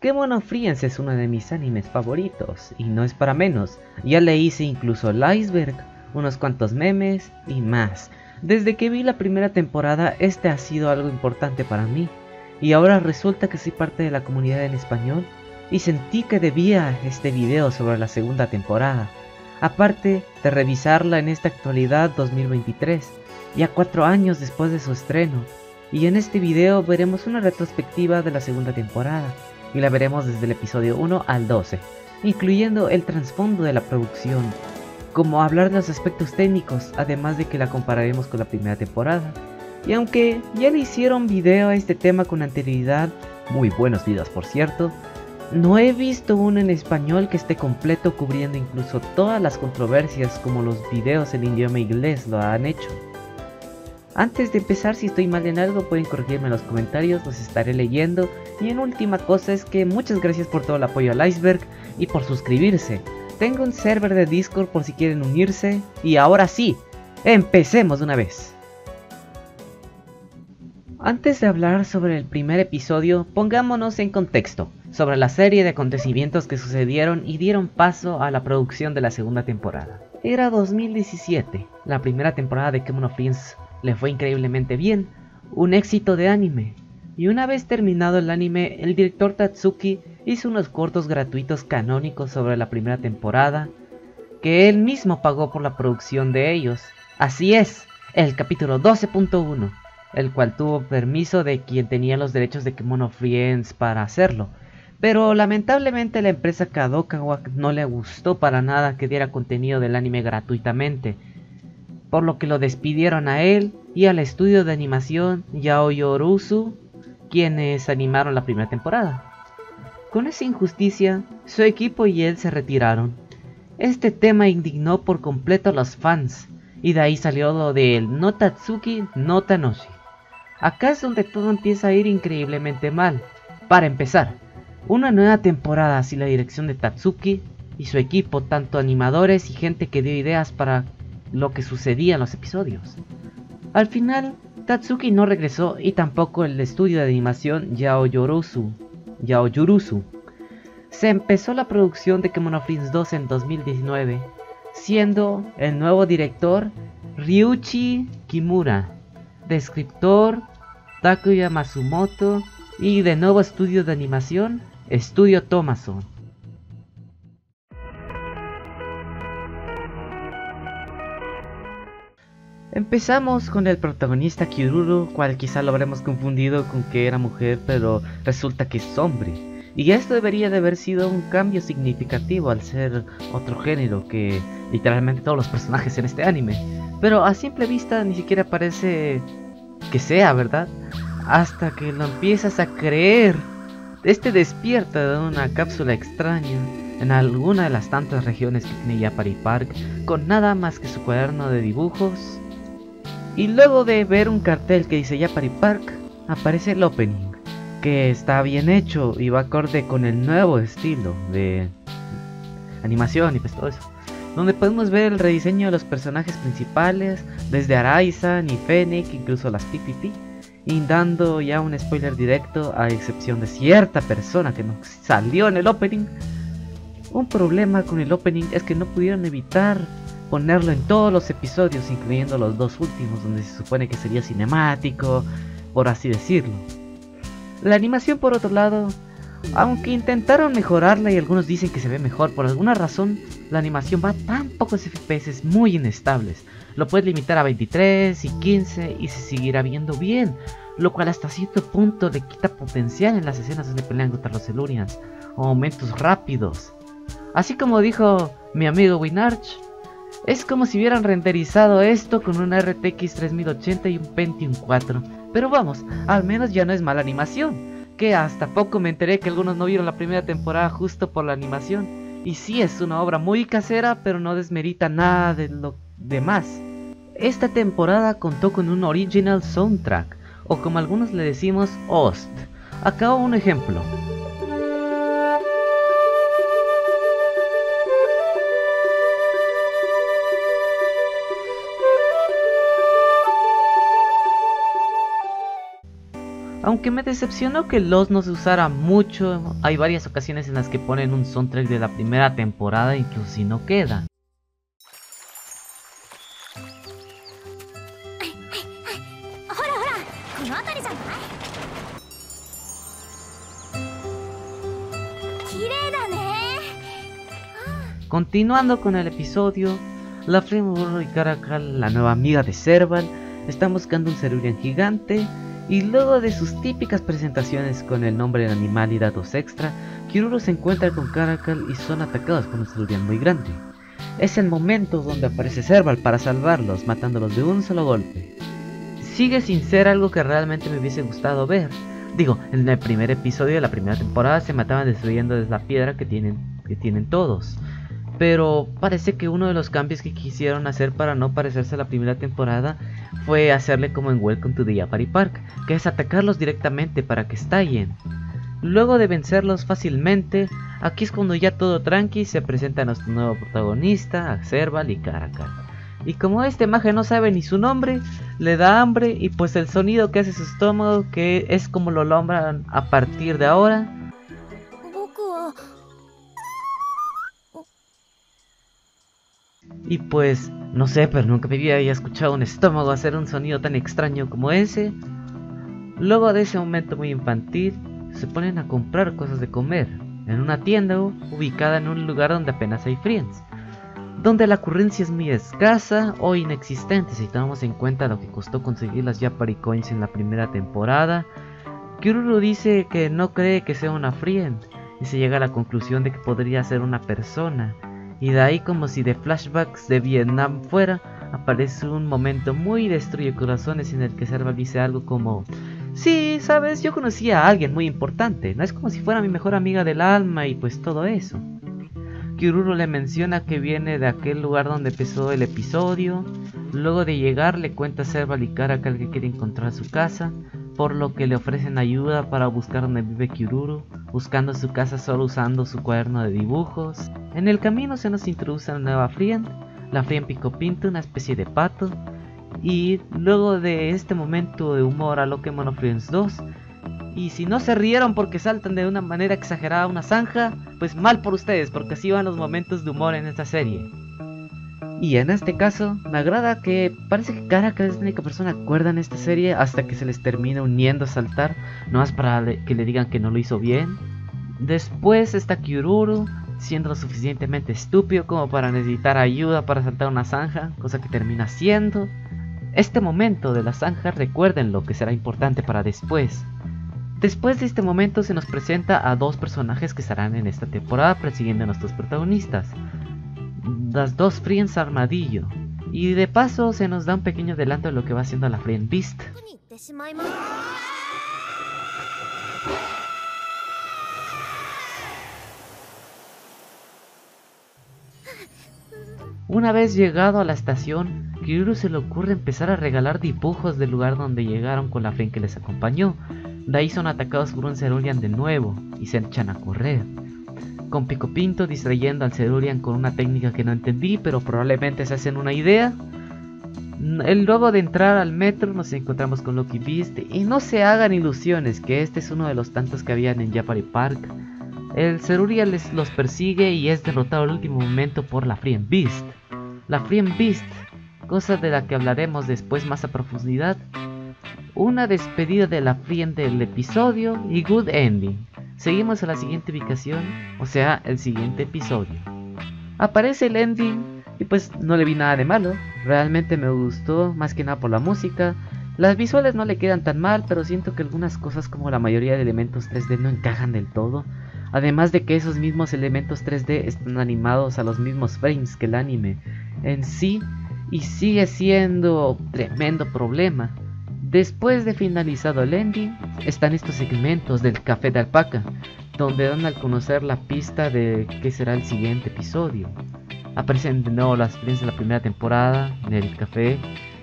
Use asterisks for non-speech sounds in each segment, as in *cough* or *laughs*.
Kemono Friends es uno de mis animes favoritos, y no es para menos. Ya le hice incluso el iceberg, unos cuantos memes y más. Desde que vi la primera temporada, este ha sido algo importante para mí. Y ahora resulta que soy parte de la comunidad en español y sentí que debía este video sobre la segunda temporada. Aparte de revisarla en esta actualidad 2023, ya cuatro años después de su estreno. Y en este video veremos una retrospectiva de la segunda temporada y la veremos desde el episodio 1 al 12, incluyendo el trasfondo de la producción, como hablar de los aspectos técnicos, además de que la compararemos con la primera temporada. Y aunque ya le hicieron video a este tema con anterioridad, muy buenos videos por cierto, no he visto uno en español que esté completo cubriendo incluso todas las controversias como los videos en idioma inglés lo han hecho. Antes de empezar, si estoy mal en algo, pueden corregirme en los comentarios, los estaré leyendo. Y en última cosa es que muchas gracias por todo el apoyo al iceberg y por suscribirse. Tengo un server de Discord por si quieren unirse. Y ahora sí, empecemos de una vez. Antes de hablar sobre el primer episodio, pongámonos en contexto sobre la serie de acontecimientos que sucedieron y dieron paso a la producción de la segunda temporada. Era 2017, la primera temporada de Kemono Friends le fue increíblemente bien, un éxito de anime. Y una vez terminado el anime, el director Tatsuki hizo unos cortos gratuitos canónicos sobre la primera temporada, que él mismo pagó por la producción de ellos. Así es, el capítulo 12.1, el cual tuvo permiso de quien tenía los derechos de Kemono Friends para hacerlo. Pero lamentablemente la empresa Kadokawa no le gustó para nada que diera contenido del anime gratuitamente, por lo que lo despidieron a él y al estudio de animación Yaoyorusu, quienes animaron la primera temporada. Con esa injusticia, su equipo y él se retiraron. Este tema indignó por completo a los fans, y de ahí salió lo del no Tatsuki no Tanoshi. Acá es donde todo empieza a ir increíblemente mal. Para empezar, una nueva temporada sin la dirección de Tatsuki y su equipo, tanto animadores y gente que dio ideas para lo que sucedía en los episodios. Al final, Tatsuki no regresó y tampoco el estudio de animación Yaoyorusu. Yaoyurusu. Se empezó la producción de Kemono Friends 2 en 2019, siendo el nuevo director Ryuichi Kimura, descriptor Takuya Masumoto y de nuevo estudio de animación Estudio Thomason. Empezamos con el protagonista Kiruru, cual quizá lo habremos confundido con que era mujer, pero resulta que es hombre. Y esto debería de haber sido un cambio significativo al ser otro género que literalmente todos los personajes en este anime. Pero a simple vista ni siquiera parece que sea, ¿verdad? Hasta que lo empiezas a creer. Este despierta de una cápsula extraña en alguna de las tantas regiones que tiene Yapari Park, con nada más que su cuaderno de dibujos y luego de ver un cartel que dice Yapari Park, aparece el opening, que está bien hecho y va acorde con el nuevo estilo de animación y pues todo eso. Donde podemos ver el rediseño de los personajes principales, desde Araiza, ni Fennec, incluso las PPP, y dando ya un spoiler directo a excepción de cierta persona que no salió en el opening. Un problema con el opening es que no pudieron evitar ponerlo en todos los episodios, incluyendo los dos últimos, donde se supone que sería cinemático, por así decirlo. La animación, por otro lado, aunque intentaron mejorarla y algunos dicen que se ve mejor, por alguna razón la animación va a tan pocos FPS muy inestables. Lo puedes limitar a 23 y 15 y se seguirá viendo bien, lo cual hasta cierto punto le quita potencial en las escenas donde pelean contra los Elurians, o momentos rápidos. Así como dijo mi amigo Winarch, es como si hubieran renderizado esto con una RTX 3080 y un Pentium 4. Pero vamos, al menos ya no es mala animación. Que hasta poco me enteré que algunos no vieron la primera temporada justo por la animación. Y sí es una obra muy casera, pero no desmerita nada de lo demás. Esta temporada contó con un original soundtrack, o como algunos le decimos, OST. Acá un ejemplo. Aunque me decepcionó que Los no se usara mucho, hay varias ocasiones en las que ponen un soundtrack de la primera temporada incluso si no queda. Continuando con el episodio, la Burro y Caracal, la nueva amiga de Serval, están buscando un Cerulean gigante y luego de sus típicas presentaciones con el nombre del animal y datos extra, Kiruro se encuentra con Caracal y son atacados por un Cerulean muy grande. Es el momento donde aparece Serval para salvarlos, matándolos de un solo golpe. Sigue sin ser algo que realmente me hubiese gustado ver. Digo, en el primer episodio de la primera temporada se mataban destruyendo la piedra que tienen, que tienen todos. Pero parece que uno de los cambios que quisieron hacer para no parecerse a la primera temporada fue hacerle como en Welcome to the Yapari Park, que es atacarlos directamente para que estallen. Luego de vencerlos fácilmente, aquí es cuando ya todo tranqui se presenta a nuestro nuevo protagonista, Axerval y Caracal. Y como este maje no sabe ni su nombre, le da hambre y pues el sonido que hace su estómago, que es como lo nombran a partir de ahora, Y pues, no sé, pero nunca me había escuchado un estómago hacer un sonido tan extraño como ese. Luego de ese momento muy infantil, se ponen a comprar cosas de comer en una tienda ubicada en un lugar donde apenas hay friends, donde la ocurrencia es muy escasa o inexistente si tomamos en cuenta lo que costó conseguir las Yapari Coins en la primera temporada. Kiruru dice que no cree que sea una friend y se llega a la conclusión de que podría ser una persona y de ahí como si de flashbacks de Vietnam fuera, aparece un momento muy destruye corazones en el que Serval dice algo como Sí, sabes, yo conocí a alguien muy importante, no es como si fuera mi mejor amiga del alma y pues todo eso. Kiruro le menciona que viene de aquel lugar donde empezó el episodio. Luego de llegar le cuenta a Serval y Karakal que quiere encontrar su casa, por lo que le ofrecen ayuda para buscar donde vive Kiruru, buscando su casa solo usando su cuaderno de dibujos. En el camino se nos introduce una nueva Friend, la Friend Pico Pinto, una especie de pato, y luego de este momento de humor a lo que Mono Friends 2, y si no se rieron porque saltan de una manera exagerada a una zanja, pues mal por ustedes, porque así van los momentos de humor en esta serie. Y en este caso, me agrada que parece que Karaka es la única persona que acuerda en esta serie hasta que se les termina uniendo a saltar, no más para que le digan que no lo hizo bien. Después está Kyururu, siendo lo suficientemente estúpido como para necesitar ayuda para saltar una zanja, cosa que termina siendo. Este momento de la zanja recuerden lo que será importante para después. Después de este momento se nos presenta a dos personajes que estarán en esta temporada persiguiendo a nuestros protagonistas las dos Friends Armadillo. Y de paso se nos da un pequeño adelanto de lo que va haciendo la Friend Beast. Una vez llegado a la estación, Kiruru se le ocurre empezar a regalar dibujos del lugar donde llegaron con la Friend que les acompañó. De ahí son atacados por un Cerulean de nuevo y se echan a correr con Pico Pinto distrayendo al Cerurian con una técnica que no entendí, pero probablemente se hacen una idea. Luego de entrar al metro nos encontramos con Lucky Beast y no se hagan ilusiones que este es uno de los tantos que habían en Japari Park. El Cerurian les los persigue y es derrotado al último momento por la Free Beast. La Free Beast, cosa de la que hablaremos después más a profundidad. Una despedida de la Free del episodio y good ending. Seguimos a la siguiente ubicación, o sea, el siguiente episodio. Aparece el ending y pues no le vi nada de malo. Realmente me gustó, más que nada por la música. Las visuales no le quedan tan mal, pero siento que algunas cosas como la mayoría de elementos 3D no encajan del todo. Además de que esos mismos elementos 3D están animados a los mismos frames que el anime en sí y sigue siendo tremendo problema. Después de finalizado el ending, están estos segmentos del café de alpaca, donde dan a conocer la pista de qué será el siguiente episodio. Aparecen de nuevo las friends de la primera temporada en el café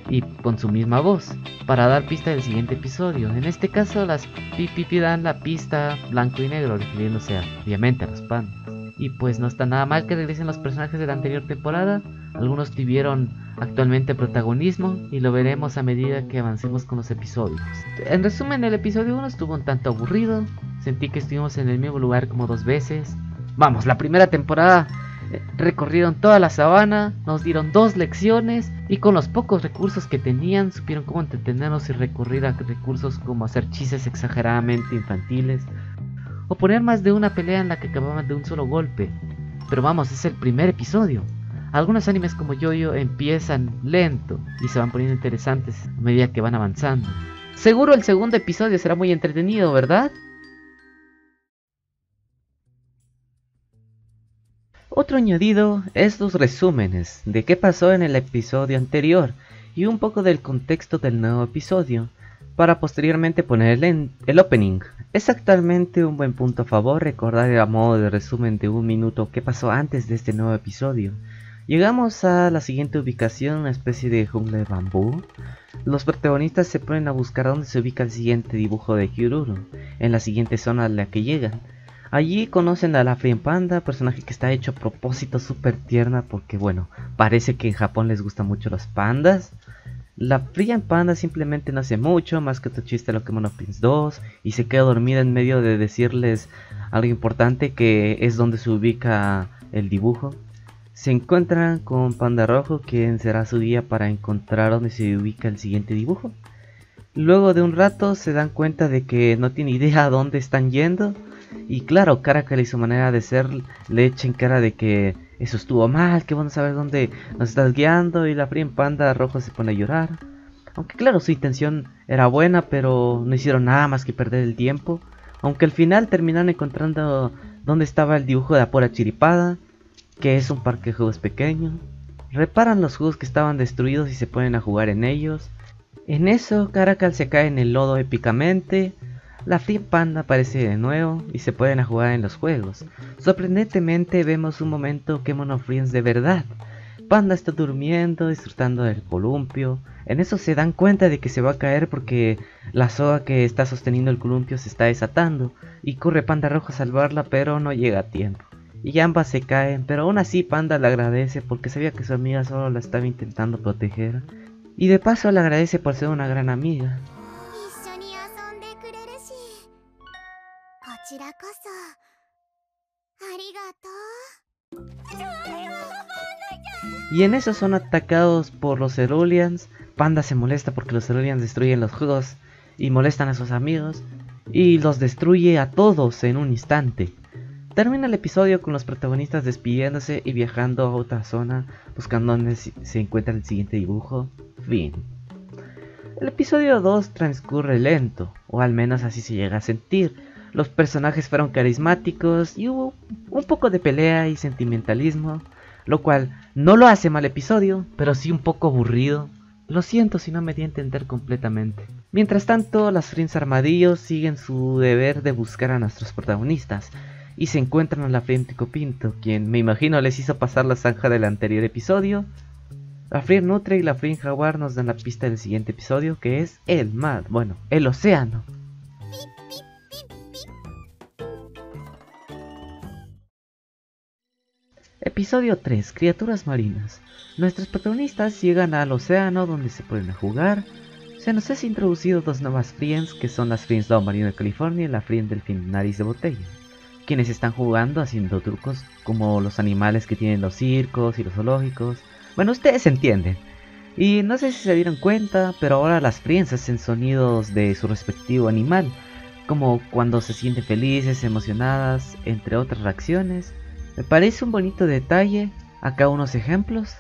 y con su misma voz, para dar pista del siguiente episodio. En este caso, las pipipi dan la pista blanco y negro, refiriéndose obviamente a los pandas. Y pues no está nada mal que regresen los personajes de la anterior temporada. Algunos tuvieron actualmente protagonismo y lo veremos a medida que avancemos con los episodios. En resumen, el episodio 1 estuvo un tanto aburrido. Sentí que estuvimos en el mismo lugar como dos veces. Vamos, la primera temporada eh, recorrieron toda la sabana, nos dieron dos lecciones y con los pocos recursos que tenían supieron cómo entretenernos y recurrir a recursos como hacer chistes exageradamente infantiles o poner más de una pelea en la que acababan de un solo golpe. Pero vamos, es el primer episodio. Algunos animes como Yo-Yo empiezan lento y se van poniendo interesantes a medida que van avanzando. Seguro el segundo episodio será muy entretenido, ¿verdad? Otro añadido es los resúmenes de qué pasó en el episodio anterior y un poco del contexto del nuevo episodio, para posteriormente poner el, el opening. Es actualmente un buen punto a favor recordar a modo de resumen de un minuto qué pasó antes de este nuevo episodio. Llegamos a la siguiente ubicación, una especie de jungla de bambú. Los protagonistas se ponen a buscar dónde se ubica el siguiente dibujo de Kyururu, en la siguiente zona a la que llegan. Allí conocen a la Frien Panda, personaje que está hecho a propósito súper tierna porque bueno, parece que en Japón les gustan mucho los pandas. La Frien Panda simplemente no hace mucho, más que otro chiste lo que Mono Prince 2, y se queda dormida en medio de decirles algo importante que es donde se ubica el dibujo. Se encuentran con Panda Rojo, quien será su guía para encontrar dónde se ubica el siguiente dibujo. Luego de un rato se dan cuenta de que no tiene idea a dónde están yendo y claro, Caracal y su manera de ser le echen cara de que eso estuvo mal, que bueno saber dónde nos estás guiando y la en Panda Rojo se pone a llorar. Aunque claro, su intención era buena, pero no hicieron nada más que perder el tiempo. Aunque al final terminaron encontrando dónde estaba el dibujo de Apora Chiripada, que es un parque de juegos pequeño. Reparan los juegos que estaban destruidos y se ponen a jugar en ellos. En eso, Caracal se cae en el lodo épicamente, la Free Panda aparece de nuevo y se pueden jugar en los juegos. Sorprendentemente vemos un momento que Mono Friends de verdad. Panda está durmiendo, disfrutando del columpio. En eso se dan cuenta de que se va a caer porque la soga que está sosteniendo el columpio se está desatando. Y corre Panda Rojo a salvarla pero no llega a tiempo. Y ambas se caen, pero aún así Panda le agradece porque sabía que su amiga solo la estaba intentando proteger. Y de paso le agradece por ser una gran amiga. Y en eso son atacados por los Ceruleans. Panda se molesta porque los Ceruleans destruyen los juegos y molestan a sus amigos. Y los destruye a todos en un instante. Termina el episodio con los protagonistas despidiéndose y viajando a otra zona buscando donde se encuentra el siguiente dibujo. Fin. El episodio 2 transcurre lento, o al menos así se llega a sentir. Los personajes fueron carismáticos y hubo un poco de pelea y sentimentalismo, lo cual no lo hace mal episodio, pero sí un poco aburrido. Lo siento si no me di a entender completamente. Mientras tanto, las Friends Armadillos siguen su deber de buscar a nuestros protagonistas y se encuentran a la Frente Copinto, quien me imagino les hizo pasar la zanja del anterior episodio. La Frien Nutre y la Frien Jaguar nos dan la pista del siguiente episodio que es el mar, bueno, el océano. Episodio 3. Criaturas marinas. Nuestros protagonistas llegan al océano donde se pueden jugar. Se nos ha introducido dos nuevas Friends que son las Friends Lado Marino de California y la Frien Delfín Nariz de Botella. Quienes están jugando haciendo trucos como los animales que tienen los circos y los zoológicos. Bueno, ustedes entienden. Y no sé si se dieron cuenta, pero ahora las Friends hacen sonidos de su respectivo animal, como cuando se sienten felices, emocionadas, entre otras reacciones. Me parece un bonito detalle. Acá unos ejemplos.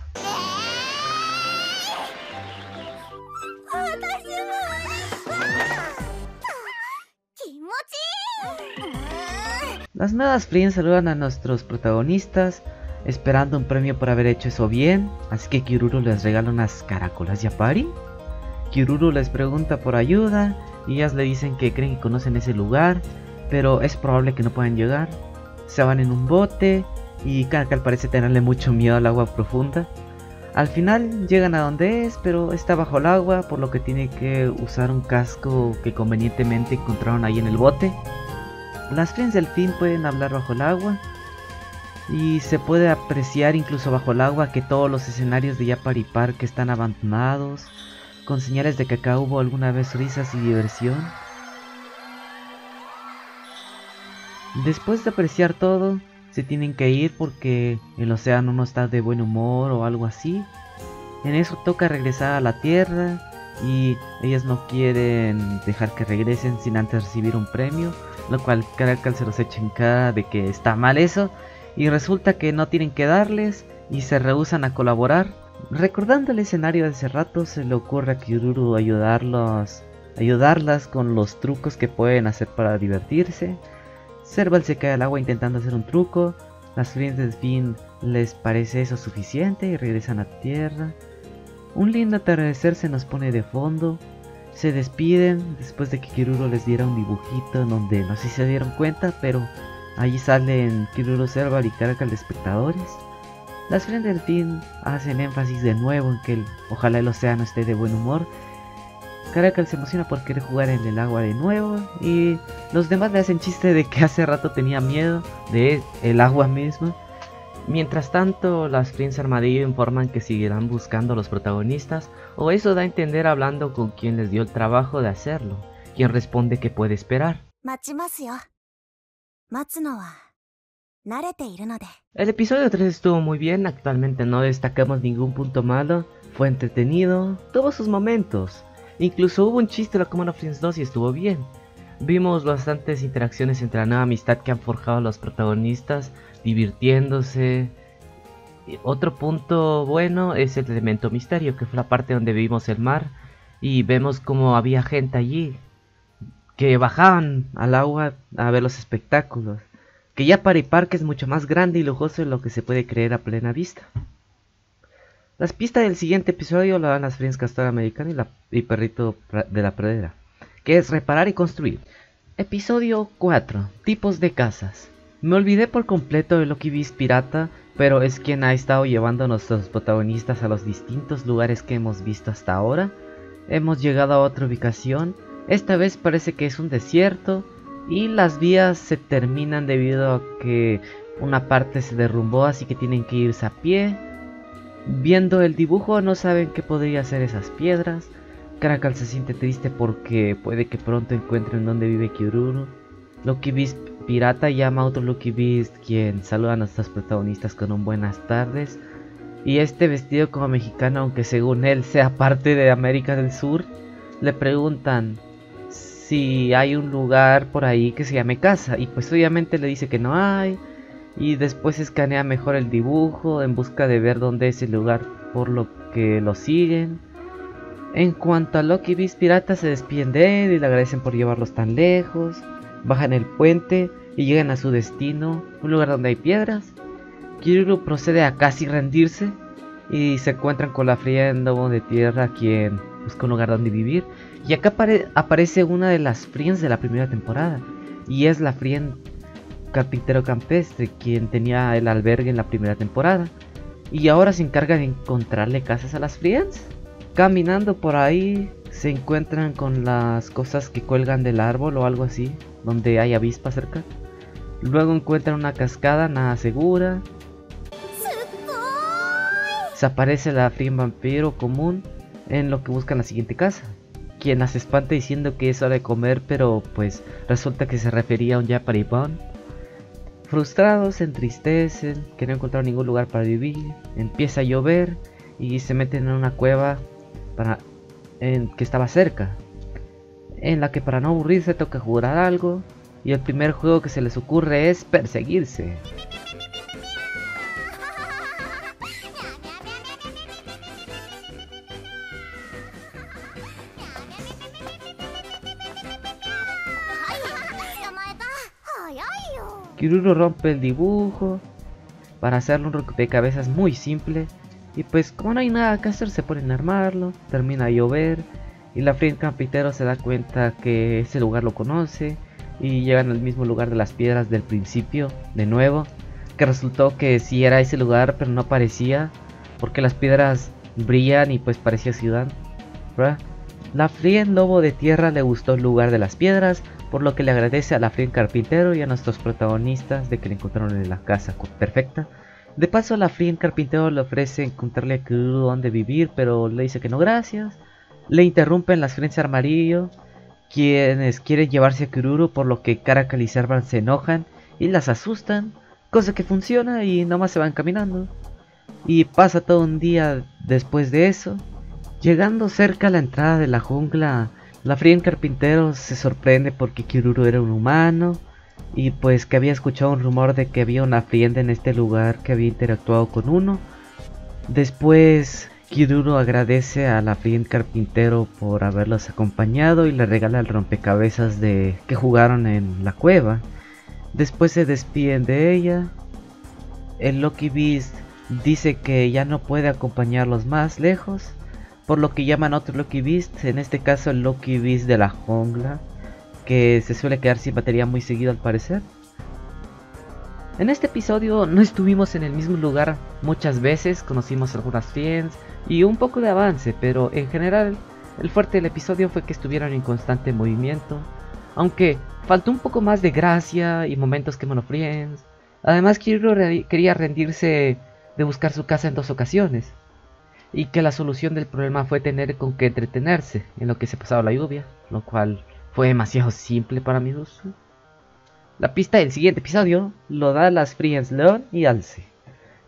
Las nuevas friends saludan a nuestros protagonistas, esperando un premio por haber hecho eso bien, así que Kiruru les regala unas caracolas yapari. Kiruru les pregunta por ayuda y ellas le dicen que creen que conocen ese lugar, pero es probable que no puedan llegar se van en un bote y Caracal parece tenerle mucho miedo al agua profunda. Al final llegan a donde es, pero está bajo el agua, por lo que tiene que usar un casco que convenientemente encontraron ahí en el bote. Las friends del fin pueden hablar bajo el agua. y se puede apreciar incluso bajo el agua que todos los escenarios de Yapari Park están abandonados, con señales de que acá hubo alguna vez risas y diversión. Después de apreciar todo, se tienen que ir porque el océano no está de buen humor o algo así. En eso toca regresar a la tierra y ellas no quieren dejar que regresen sin antes recibir un premio, lo cual Caracal se los echa en cara de que está mal eso y resulta que no tienen que darles y se rehusan a colaborar. Recordando el escenario de hace rato, se le ocurre a Kiruru ayudarlos, ayudarlas con los trucos que pueden hacer para divertirse. Serval se cae al agua intentando hacer un truco. Las flines de fin les parece eso suficiente y regresan a tierra. Un lindo atardecer se nos pone de fondo. Se despiden después de que Kiruru les diera un dibujito en donde no sé si se dieron cuenta, pero Allí salen Kiruro Serval y Caracal de espectadores. Las Friends del hacen énfasis de nuevo en que ojalá el océano esté de buen humor. Caracal se emociona por querer jugar en el agua de nuevo y los demás le hacen chiste de que *laughs* hace rato tenía miedo de el agua misma. Mientras tanto, las Friends Armadillo informan que seguirán buscando a los protagonistas, o eso da a entender hablando con quien les dio el trabajo de hacerlo, quien responde que puede esperar. El episodio 3 estuvo muy bien, actualmente no destacamos ningún punto malo, fue entretenido, tuvo sus momentos, incluso hubo un chiste de la Common Friends 2 y estuvo bien. Vimos bastantes interacciones entre la nueva amistad que han forjado los protagonistas, divirtiéndose. otro punto bueno es el elemento misterio, que fue la parte donde vimos el mar y vemos como había gente allí, que bajaban al agua a ver los espectáculos, que ya Party Park es mucho más grande y lujoso de lo que se puede creer a plena vista. Las pistas del siguiente episodio la dan las Friends Castor Americana y, la, Perrito de la Pradera, que es reparar y construir. Episodio 4. Tipos de casas. Me olvidé por completo de Loki Beast Pirata, pero es quien ha estado llevando a nuestros protagonistas a los distintos lugares que hemos visto hasta ahora. Hemos llegado a otra ubicación esta vez parece que es un desierto y las vías se terminan debido a que una parte se derrumbó así que tienen que irse a pie. Viendo el dibujo no saben qué podría ser esas piedras. Caracal se siente triste porque puede que pronto encuentren donde vive Kyururu. Lucky Beast pirata llama a otro Lucky Beast quien saluda a nuestros protagonistas con un buenas tardes. Y este vestido como mexicano aunque según él sea parte de América del Sur, le preguntan si hay un lugar por ahí que se llame casa. Y pues obviamente le dice que no hay. Y después escanea mejor el dibujo en busca de ver dónde es el lugar por lo que lo siguen. En cuanto a Loki Beast Pirata se despiden de él y le agradecen por llevarlos tan lejos. Bajan el puente y llegan a su destino, un lugar donde hay piedras. Kiruru procede a casi rendirse y se encuentran con la fría de tierra quien busca un lugar donde vivir y acá aparece una de las Friends de la primera temporada. Y es la Friend Carpintero Campestre, quien tenía el albergue en la primera temporada. Y ahora se encarga de encontrarle casas a las Friends. Caminando por ahí se encuentran con las cosas que cuelgan del árbol o algo así, donde hay avispa cerca. Luego encuentran una cascada nada segura. Se aparece la Friend Vampiro común en lo que buscan la siguiente casa quien las espanta diciendo que es hora de comer, pero pues resulta que se refería a un yaparibón. Frustrados, se entristecen, que no encontraron ningún lugar para vivir, empieza a llover y se meten en una cueva que estaba cerca, en la que para no aburrirse toca jugar algo y el primer juego que se les ocurre es perseguirse. Kiruru rompe el dibujo para hacerle un rompecabezas muy simple. Y pues como no hay nada que hacer se ponen a armarlo, termina a llover y la Friend Campitero se da cuenta que ese lugar lo conoce y llegan al mismo lugar de las piedras del principio de nuevo. Que resultó que sí era ese lugar pero no parecía porque las piedras brillan y pues parecía ciudad. La Friend Lobo de Tierra le gustó el lugar de las piedras, por lo que le agradece a la Frien Carpintero y a nuestros protagonistas de que le encontraron en la casa perfecta. De paso, la Frien Carpintero le ofrece encontrarle a donde vivir, pero le dice que no gracias. Le interrumpen las Friends Armarillo, quienes quieren llevarse a Kiruru, por lo que Caracal y Servan se enojan y las asustan, cosa que funciona y nomás se van caminando. Y pasa todo un día después de eso. Llegando cerca a la entrada de la jungla, la Frien Carpintero se sorprende porque Kiruru era un humano y pues que había escuchado un rumor de que había una Frienda en este lugar que había interactuado con uno. Después Kiruru agradece a la Friend Carpintero por haberlos acompañado y le regala el rompecabezas de que jugaron en la cueva. Después se despiden de ella. El Lucky Beast dice que ya no puede acompañarlos más lejos por lo que llaman otro Lucky Beast, en este caso el Lucky Beast de la jungla, que se suele quedar sin batería muy seguido al parecer. En este episodio no estuvimos en el mismo lugar muchas veces, conocimos algunas friends y un poco de avance, pero en general el fuerte del episodio fue que estuvieron en constante movimiento, aunque faltó un poco más de gracia y momentos que monofriends. Además Kiryu quería rendirse de buscar su casa en dos ocasiones, y que la solución del problema fue tener con qué entretenerse en lo que se pasaba la lluvia, lo cual fue demasiado simple para mi gusto. La pista del siguiente episodio lo da las Friends Leon y Alce,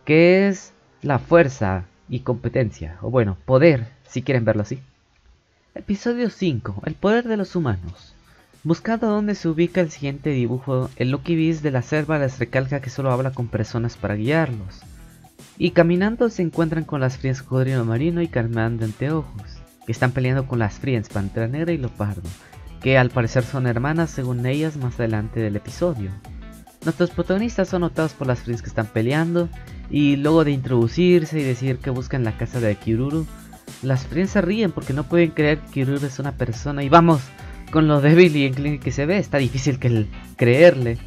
que es la fuerza y competencia, o bueno, poder, si quieren verlo así. Episodio 5. El poder de los humanos. Buscando dónde se ubica el siguiente dibujo, el Lucky Beast de la selva les recalca que solo habla con personas para guiarlos. Y caminando se encuentran con las Friends Codrino Marino y Carmen de Anteojos, que están peleando con las Friends Pantera Negra y Lopardo, que al parecer son hermanas según ellas más adelante del episodio. Nuestros protagonistas son notados por las Friends que están peleando, y luego de introducirse y decir que buscan la casa de Kiruru, las Friends se ríen porque no pueden creer que Kiruru es una persona, y vamos, con lo débil y en que se ve, está difícil que creerle.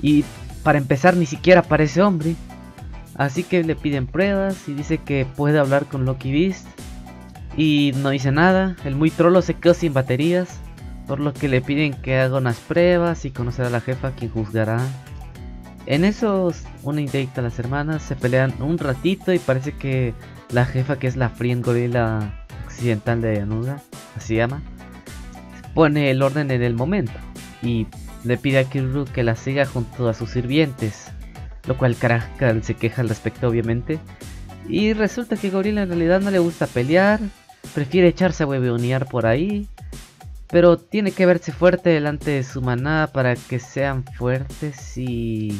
Y para empezar ni siquiera parece hombre, Así que le piden pruebas y dice que puede hablar con Loki Beast. Y no dice nada. El muy trolo se quedó sin baterías. Por lo que le piden que haga unas pruebas y conocer a la jefa quien juzgará. En esos, una intenta a las hermanas, se pelean un ratito y parece que la jefa, que es la Frien Gorila Occidental de Anuda, así llama, pone el orden en el momento y le pide a Kiruru que la siga junto a sus sirvientes lo cual Caracal se queja al respecto obviamente. Y resulta que Gorilla en realidad no le gusta pelear, prefiere echarse a huevonear por ahí, pero tiene que verse fuerte delante de su manada para que sean fuertes y...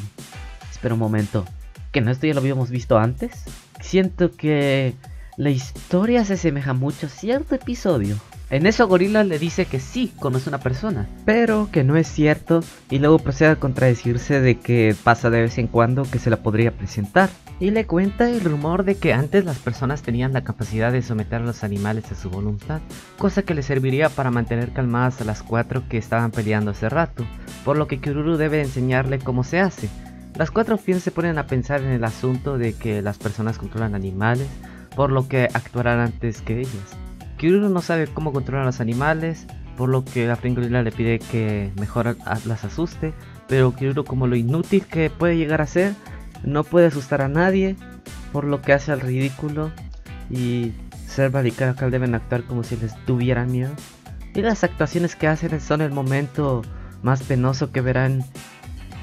Espera un momento, ¿que no esto ya lo habíamos visto antes? Siento que la historia se asemeja mucho a cierto episodio. En eso Gorilla le dice que sí, conoce una persona, pero que no es cierto y luego procede a contradecirse de que pasa de vez en cuando que se la podría presentar. Y le cuenta el rumor de que antes las personas tenían la capacidad de someter a los animales a su voluntad, cosa que le serviría para mantener calmadas a las cuatro que estaban peleando hace rato, por lo que Kururu debe enseñarle cómo se hace. Las cuatro fieles se ponen a pensar en el asunto de que las personas controlan animales, por lo que actuarán antes que ellas. Kiruru no sabe cómo controlar a los animales, por lo que la Fringolila le pide que mejor las asuste, pero Kiruru como lo inútil que puede llegar a ser, no puede asustar a nadie, por lo que hace al ridículo y Serval y Caracal deben actuar como si les tuvieran miedo. Y las actuaciones que hacen son el momento más penoso que verán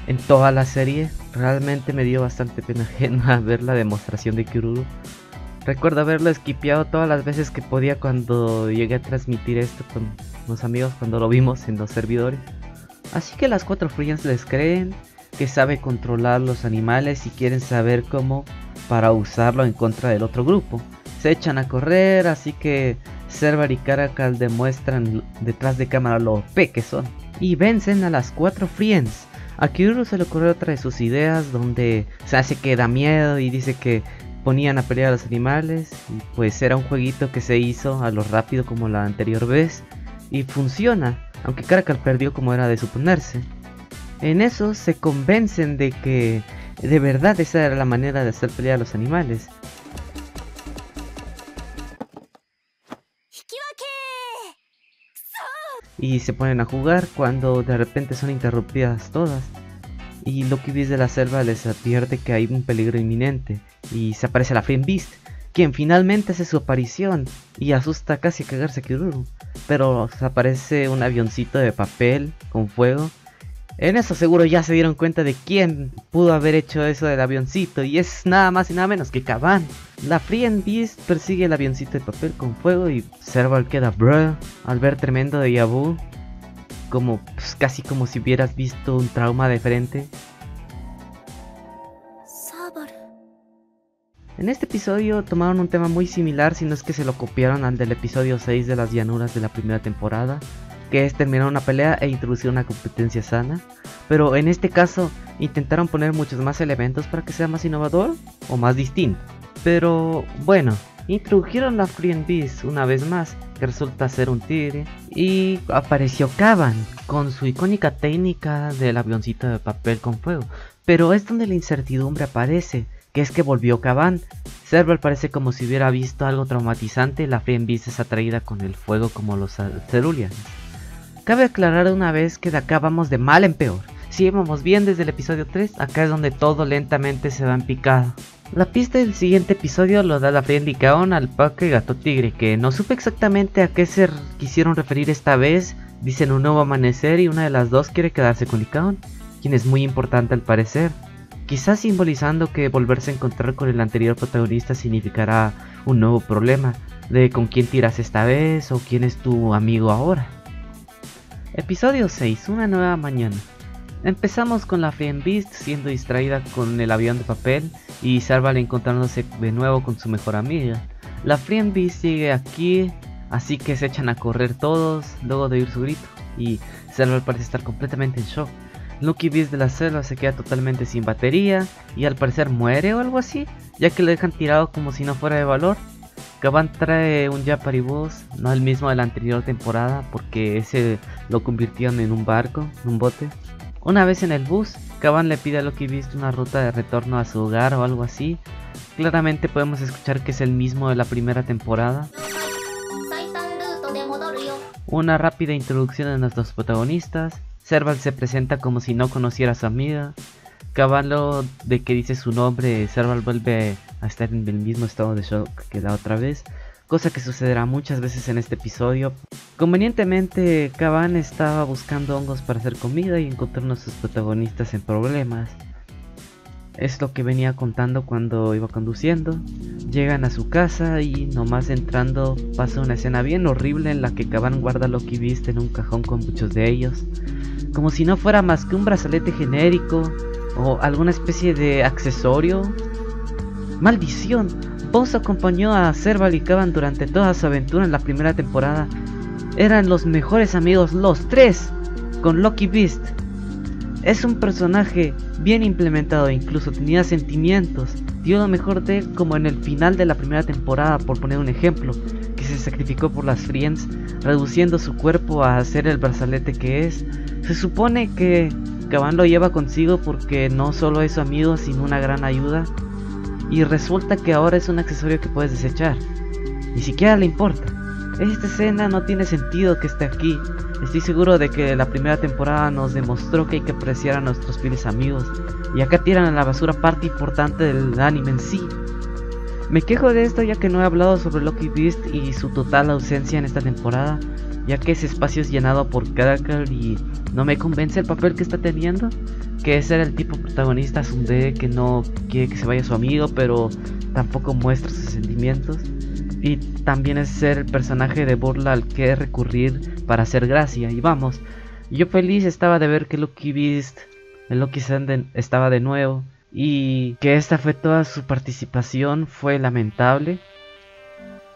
en toda la serie. Realmente me dio bastante pena ajena *laughs* ver la demostración de Kiruru. Recuerdo haberlo esquipeado todas las veces que podía cuando llegué a transmitir esto con los amigos cuando lo vimos en los servidores. Así que las cuatro Friends les creen que sabe controlar los animales y quieren saber cómo para usarlo en contra del otro grupo. Se echan a correr, así que Server y Caracal demuestran detrás de cámara lo OP que son. Y vencen a las cuatro Friends. A Kiruru se le ocurrió otra de sus ideas donde se hace que da miedo y dice que ponían a pelear a los animales y pues era un jueguito que se hizo a lo rápido como la anterior vez y funciona, aunque Caracal perdió como era de suponerse. En eso se convencen de que de verdad esa era la manera de hacer pelear a los animales. y se ponen a jugar cuando de repente son interrumpidas todas. Y Loki Beast de la selva les advierte que hay un peligro inminente y se aparece la Flame Beast, quien finalmente hace su aparición y asusta casi a cagarse a Kiruru. Pero se aparece un avioncito de papel con fuego en eso seguro ya se dieron cuenta de quién pudo haber hecho eso del avioncito y es nada más y nada menos que Kaban. La Frien Beast persigue el avioncito de papel con fuego y Serval queda bruh al ver tremendo de Yabu. Como pues, casi como si hubieras visto un trauma de frente. En este episodio tomaron un tema muy similar, si no es que se lo copiaron al del episodio 6 de las llanuras de la primera temporada, que es terminar una pelea e introducir una competencia sana. Pero en este caso intentaron poner muchos más elementos para que sea más innovador o más distinto. Pero bueno, introdujeron a Free Beast una vez más, que resulta ser un tigre, y apareció Kaban con su icónica técnica del avioncito de papel con fuego. Pero es donde la incertidumbre aparece, que es que volvió Kaban. Serval parece como si hubiera visto algo traumatizante, la Free Beast es atraída con el fuego como los Ceruleans. Cabe aclarar una vez que de acá vamos de mal en peor. Si íbamos bien desde el episodio 3, acá es donde todo lentamente se va en picado. La pista del siguiente episodio lo da la Friendly Kaon, Alpaca y Gato Tigre, que no supe exactamente a qué se quisieron referir esta vez. Dicen un nuevo amanecer y una de las dos quiere quedarse con Licaon, quien es muy importante al parecer. Quizás simbolizando que volverse a encontrar con el anterior protagonista significará un nuevo problema, de con quién tiras esta vez o quién es tu amigo ahora. Episodio 6. Una nueva mañana. Empezamos con la Frien Beast siendo distraída con el avión de papel y Sarval encontrándose de nuevo con su mejor amiga. La Frien Beast sigue aquí, así que se echan a correr todos luego de oír su grito y Sarval parece estar completamente en shock. Lucky Beast de la selva se queda totalmente sin batería y al parecer muere o algo así, ya que lo dejan tirado como si no fuera de valor. Caban trae un Bus, no el mismo de la anterior temporada, porque ese lo convirtieron en un barco, en un bote. Una vez en el bus, Caban le pide a Loki Beast una ruta de retorno a su hogar o algo así. Claramente podemos escuchar que es el mismo de la primera temporada. Una rápida introducción de nuestros protagonistas. Serval se presenta como si no conociera a su amiga. Caballo de que dice su nombre, Serval vuelve a estar en el mismo estado de shock que la otra vez, cosa que sucederá muchas veces en este episodio. Convenientemente, Caban estaba buscando hongos para hacer comida y encontró a nuestros protagonistas en problemas. Es lo que venía contando cuando iba conduciendo. Llegan a su casa y nomás entrando pasa una escena bien horrible en la que Caban guarda lo que viste en un cajón con muchos de ellos. Como si no fuera más que un brazalete genérico o alguna especie de accesorio ¡Maldición! Boss acompañó a Serval y Caban durante toda su aventura en la primera temporada. Eran los mejores amigos, los tres, con Loki Beast. Es un personaje bien implementado, incluso tenía sentimientos. Dio lo mejor de él como en el final de la primera temporada, por poner un ejemplo, que se sacrificó por las Friends, reduciendo su cuerpo a ser el brazalete que es. Se supone que Caban lo lleva consigo porque no solo es su amigo, sino una gran ayuda y resulta que ahora es un accesorio que puedes desechar. Ni siquiera le importa. Esta escena no tiene sentido que esté aquí. Estoy seguro de que la primera temporada nos demostró que hay que apreciar a nuestros fieles amigos. Y acá tiran a la basura parte importante del anime en sí. Me quejo de esto ya que no he hablado sobre Loki Beast y su total ausencia en esta temporada, ya que ese espacio es llenado por Karakar y no me convence el papel que está teniendo que es ser el tipo protagonista Sunde que no quiere que se vaya su amigo, pero tampoco muestra sus sentimientos. Y también es ser el personaje de burla al que recurrir para hacer gracia. Y vamos, yo feliz estaba de ver que Lucky Beast, el Lucky Sanden estaba de nuevo. Y que esta fue toda su participación fue lamentable.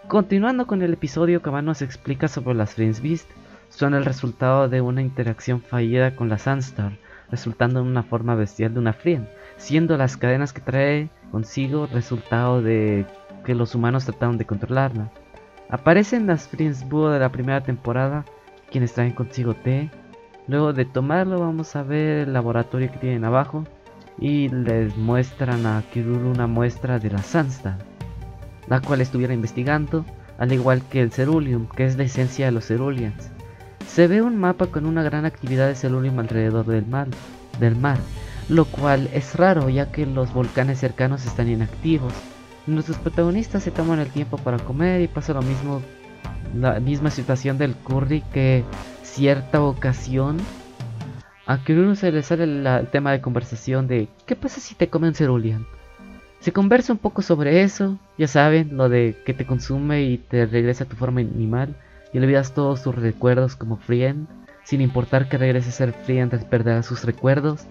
Continuando con el episodio, que nos explica sobre las Friends Beast. Son el resultado de una interacción fallida con la Sunstar resultando en una forma bestial de una Frien, siendo las cadenas que trae consigo resultado de que los humanos trataron de controlarla. Aparecen las Friends Búho de la primera temporada, quienes traen consigo té. Luego de tomarlo vamos a ver el laboratorio que tienen abajo y les muestran a Kiruru una muestra de la Sunstad, la cual estuviera investigando, al igual que el Ceruleum, que es la esencia de los Ceruleans. Se ve un mapa con una gran actividad de celurium alrededor del mar, del mar, lo cual es raro ya que los volcanes cercanos están inactivos. Nuestros protagonistas se toman el tiempo para comer y pasa lo mismo, la misma situación del curry que cierta ocasión a Kiruru se le sale el tema de conversación de ¿qué pasa si te comen cerulean? Se conversa un poco sobre eso, ya saben, lo de que te consume y te regresa a tu forma animal y olvidas todos tus recuerdos como Friend, sin importar que regrese a ser Friend perder sus recuerdos.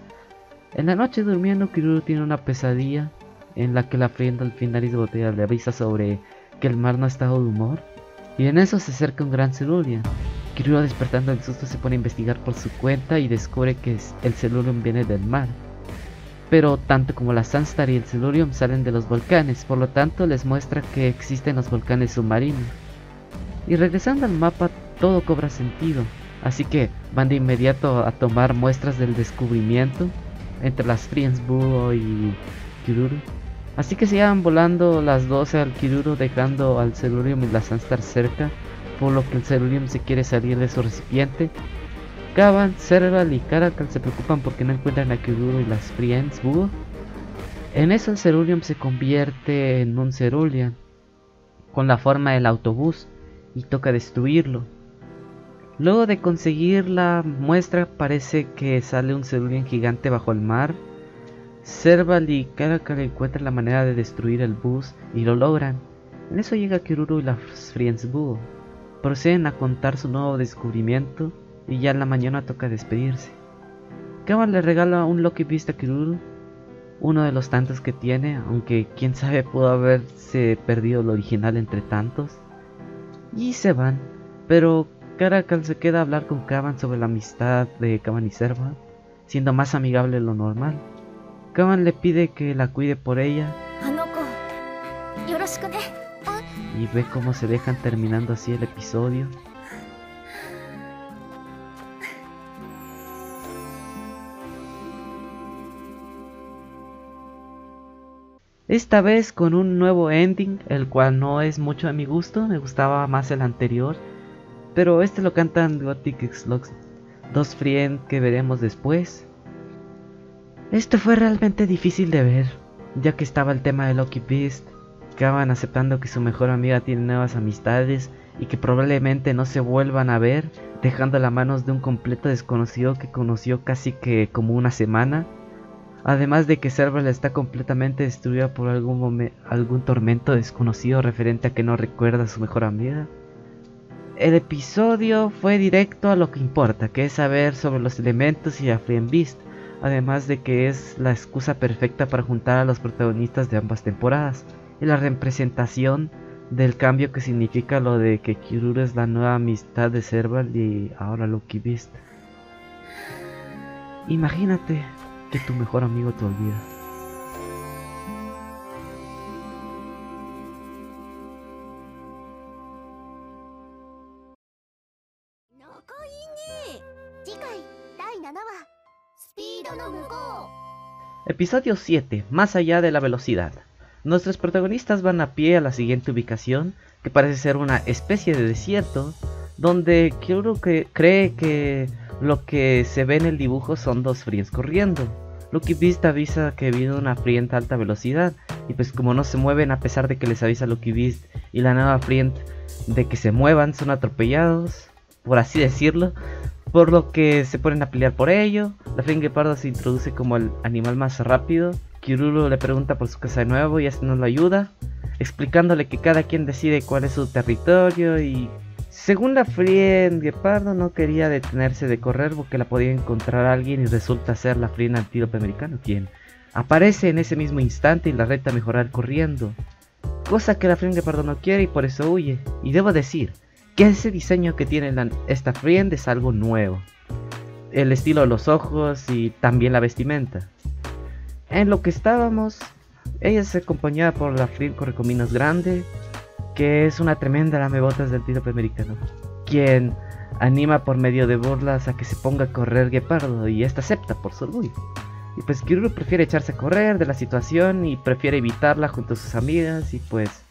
En la noche durmiendo, Kiruru tiene una pesadilla en la que la Friend al final botella le avisa sobre que el mar no ha estado de humor. Y en eso se acerca un gran Cerulean. Kiruru despertando del susto se pone a investigar por su cuenta y descubre que el Cerulean viene del mar pero tanto como la Sunstar y el Silurium salen de los volcanes, por lo tanto les muestra que existen los volcanes submarinos. Y regresando al mapa, todo cobra sentido, así que van de inmediato a tomar muestras del descubrimiento entre las Friensburgo y Kiruru. Así que se llevan volando las 12 al Kiruru dejando al Celurium y la Sunstar cerca, por lo que el Celurium se quiere salir de su recipiente Kaban, Serval y Caracal se preocupan porque no encuentran a Kiruru y las Friends Búho. En eso el Ceruleum se convierte en un Cerulean con la forma del autobús y toca destruirlo. Luego de conseguir la muestra parece que sale un Cerulean gigante bajo el mar. Serval y Caracal encuentran la manera de destruir el bus y lo logran. En eso llega Kiruru y las Friends. Proceden a contar su nuevo descubrimiento y ya en la mañana toca despedirse. Kaban le regala un Lucky Beast a Kiruru, uno de los tantos que tiene, aunque quién sabe pudo haberse perdido el original entre tantos. Y se van, pero Caracal se queda a hablar con Kaban sobre la amistad de Kaban y Serva, siendo más amigable de lo normal. Kaban le pide que la cuide por ella. Y ve cómo se dejan terminando así el episodio. Esta vez con un nuevo ending, el cual no es mucho de mi gusto, me gustaba más el anterior. Pero este lo cantan Gothic X-Lux, dos friends que veremos después. Esto fue realmente difícil de ver, ya que estaba el tema de Lucky Beast, acaban aceptando que su mejor amiga tiene nuevas amistades y que probablemente no se vuelvan a ver, dejando las manos de un completo desconocido que conoció casi que como una semana. Además de que Serval está completamente destruida por algún, algún tormento desconocido referente a que no recuerda a su mejor amiga. El episodio fue directo a lo que importa, que es saber sobre los elementos y a Flame Beast, además de que es la excusa perfecta para juntar a los protagonistas de ambas temporadas, y la representación del cambio que significa lo de que Kiruru es la nueva amistad de Serval y ahora Lucky Beast. Imagínate, que tu mejor amigo te olvida. Episodio 7. Más allá de la velocidad. Nuestros protagonistas van a pie a la siguiente ubicación, que parece ser una especie de desierto, donde Kyoru cree que lo que se ve en el dibujo son dos fríos corriendo. Lucky Beast avisa que viene una Friend a alta velocidad y pues como no se mueven a pesar de que les avisa Lucky Beast y la nueva Friend de que se muevan son atropellados, por así decirlo, por lo que se ponen a pelear por ello. La Friend Guepardo se introduce como el animal más rápido. Kiruru le pregunta por su casa de nuevo y este no lo ayuda, explicándole que cada quien decide cuál es su territorio y según la Frien, Guepardo no quería detenerse de correr porque la podía encontrar alguien y resulta ser la Frien antílope americano quien aparece en ese mismo instante y la reta a mejorar corriendo. Cosa que la Frien Guepardo no quiere y por eso huye. Y debo decir que ese diseño que tiene esta Frien es algo nuevo. El estilo de los ojos y también la vestimenta. En lo que estábamos, ella se acompañaba por la Frien Correcominos grande, que es una tremenda lamebotas del tiro americano, quien anima por medio de burlas a que se ponga a correr Guepardo y esta acepta por su orgullo. Y pues Kiruru prefiere echarse a correr de la situación y prefiere evitarla junto a sus amigas y pues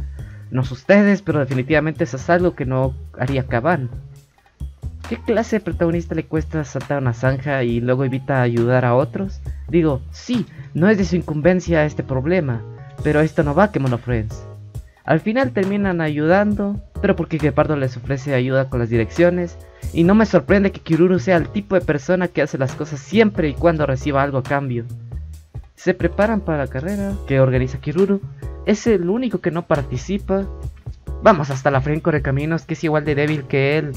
no sé ustedes, pero definitivamente eso es algo que no haría Kaban. ¿Qué clase de protagonista le cuesta saltar una zanja y luego evita ayudar a otros? Digo, sí, no es de su incumbencia este problema, pero esto no va que Mono Friends. Al final terminan ayudando, pero porque Gepardo les ofrece ayuda con las direcciones, y no me sorprende que Kiruru sea el tipo de persona que hace las cosas siempre y cuando reciba algo a cambio. Se preparan para la carrera que organiza Kiruru, es el único que no participa. Vamos hasta la Fren caminos que es igual de débil que él,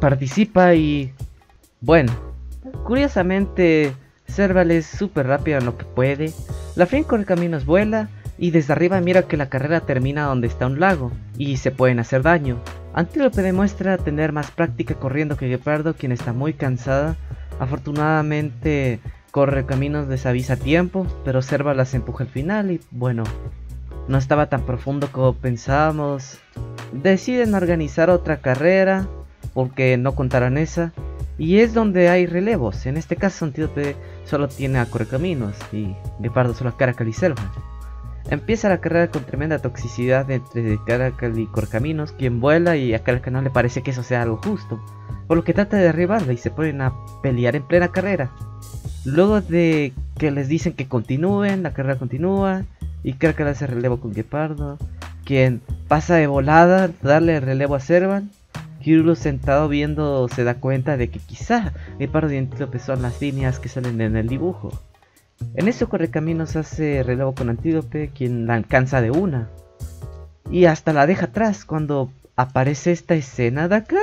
participa y... Bueno, curiosamente, Serval es súper rápido en lo que puede. La Fren caminos vuela y desde arriba mira que la carrera termina donde está un lago y se pueden hacer daño. Antílope demuestra tener más práctica corriendo que Gepardo, quien está muy cansada. Afortunadamente corre caminos les avisa a tiempo, pero Serva las empuja al final y bueno, no estaba tan profundo como pensábamos. Deciden organizar otra carrera, porque no contarán esa, y es donde hay relevos. En este caso Antílope solo tiene a Correcaminos y Gepardo solo a Caracal y. Empieza la carrera con tremenda toxicidad entre Caracal y Correcaminos, quien vuela y a Caracal no le parece que eso sea algo justo, por lo que trata de derribarla y se ponen a pelear en plena carrera. Luego de que les dicen que continúen, la carrera continúa y Caracal hace relevo con Gepardo, quien pasa de volada, darle el relevo a Servan. Kirulu sentado viendo se da cuenta de que quizá Gepardo y Antílope son las líneas que salen en el dibujo. En eso Correcaminos hace relevo con Antílope, quien la alcanza de una. Y hasta la deja atrás cuando aparece esta escena de acá.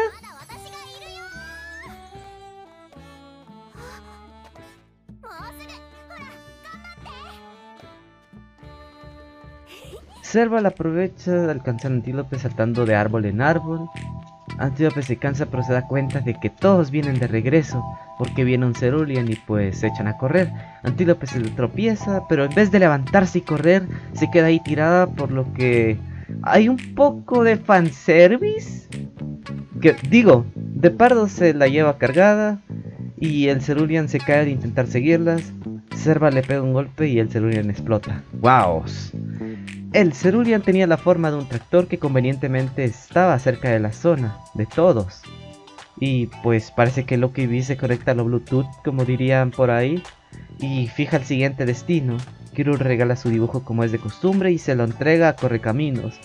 Serval aprovecha de alcanzar a Antílope saltando de árbol en árbol. Antílope se cansa pero se da cuenta de que todos vienen de regreso porque viene un Cerulean y pues se echan a correr. Antílope se tropieza pero en vez de levantarse y correr se queda ahí tirada por lo que hay un poco de fanservice. Que digo, de pardo se la lleva cargada y el Cerulean se cae al intentar seguirlas. Serva le pega un golpe y el Cerulean explota. ¡Wow! El Cerulean tenía la forma de un tractor que convenientemente estaba cerca de la zona, de todos. Y pues parece que Loki V se conecta a lo Bluetooth, como dirían por ahí, y fija el siguiente destino. Kirul regala su dibujo como es de costumbre y se lo entrega a Correcaminos.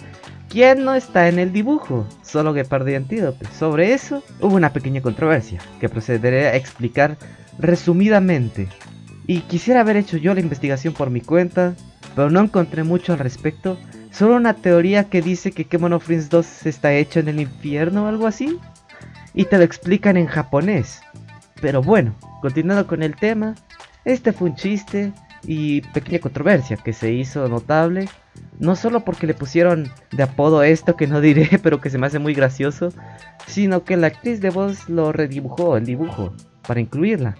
¿Quién no está en el dibujo? Solo Gepard y Antídope. Sobre eso hubo una pequeña controversia, que procederé a explicar resumidamente. Y quisiera haber hecho yo la investigación por mi cuenta, pero no encontré mucho al respecto. Solo una teoría que dice que Kemono Friends 2 está hecho en el infierno o algo así. Y te lo explican en japonés. Pero bueno, continuando con el tema, este fue un chiste y pequeña controversia que se hizo notable. No solo porque le pusieron de apodo esto que no diré, *laughs* pero que se me hace muy gracioso, sino que la actriz de voz lo redibujó el dibujo para incluirla.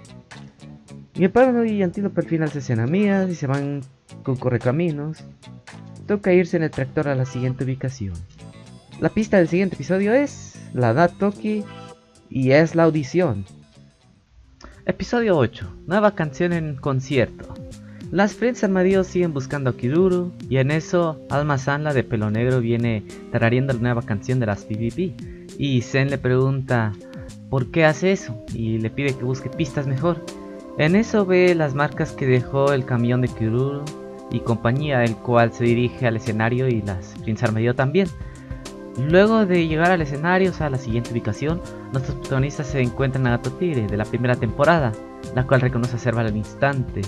El Pablo y Antílope al final se hacen amigas y se van con correcaminos. Toca irse en el tractor a la siguiente ubicación. La pista del siguiente episodio es la edad Toki y es la audición. Episodio 8. Nueva canción en concierto. Las Friends Armadillos siguen buscando a Kiruru y en eso Alma Sanla de pelo negro viene tarareando la nueva canción de las PvP y Zen le pregunta ¿por qué hace eso? y le pide que busque pistas mejor en eso ve las marcas que dejó el camión de Kiruru y compañía, el cual se dirige al escenario y las Prince Armadillo también. Luego de llegar al escenario, o sea, a la siguiente ubicación, nuestros protagonistas se encuentran a Gato Tigre de la primera temporada, la cual reconoce a Serval al instante.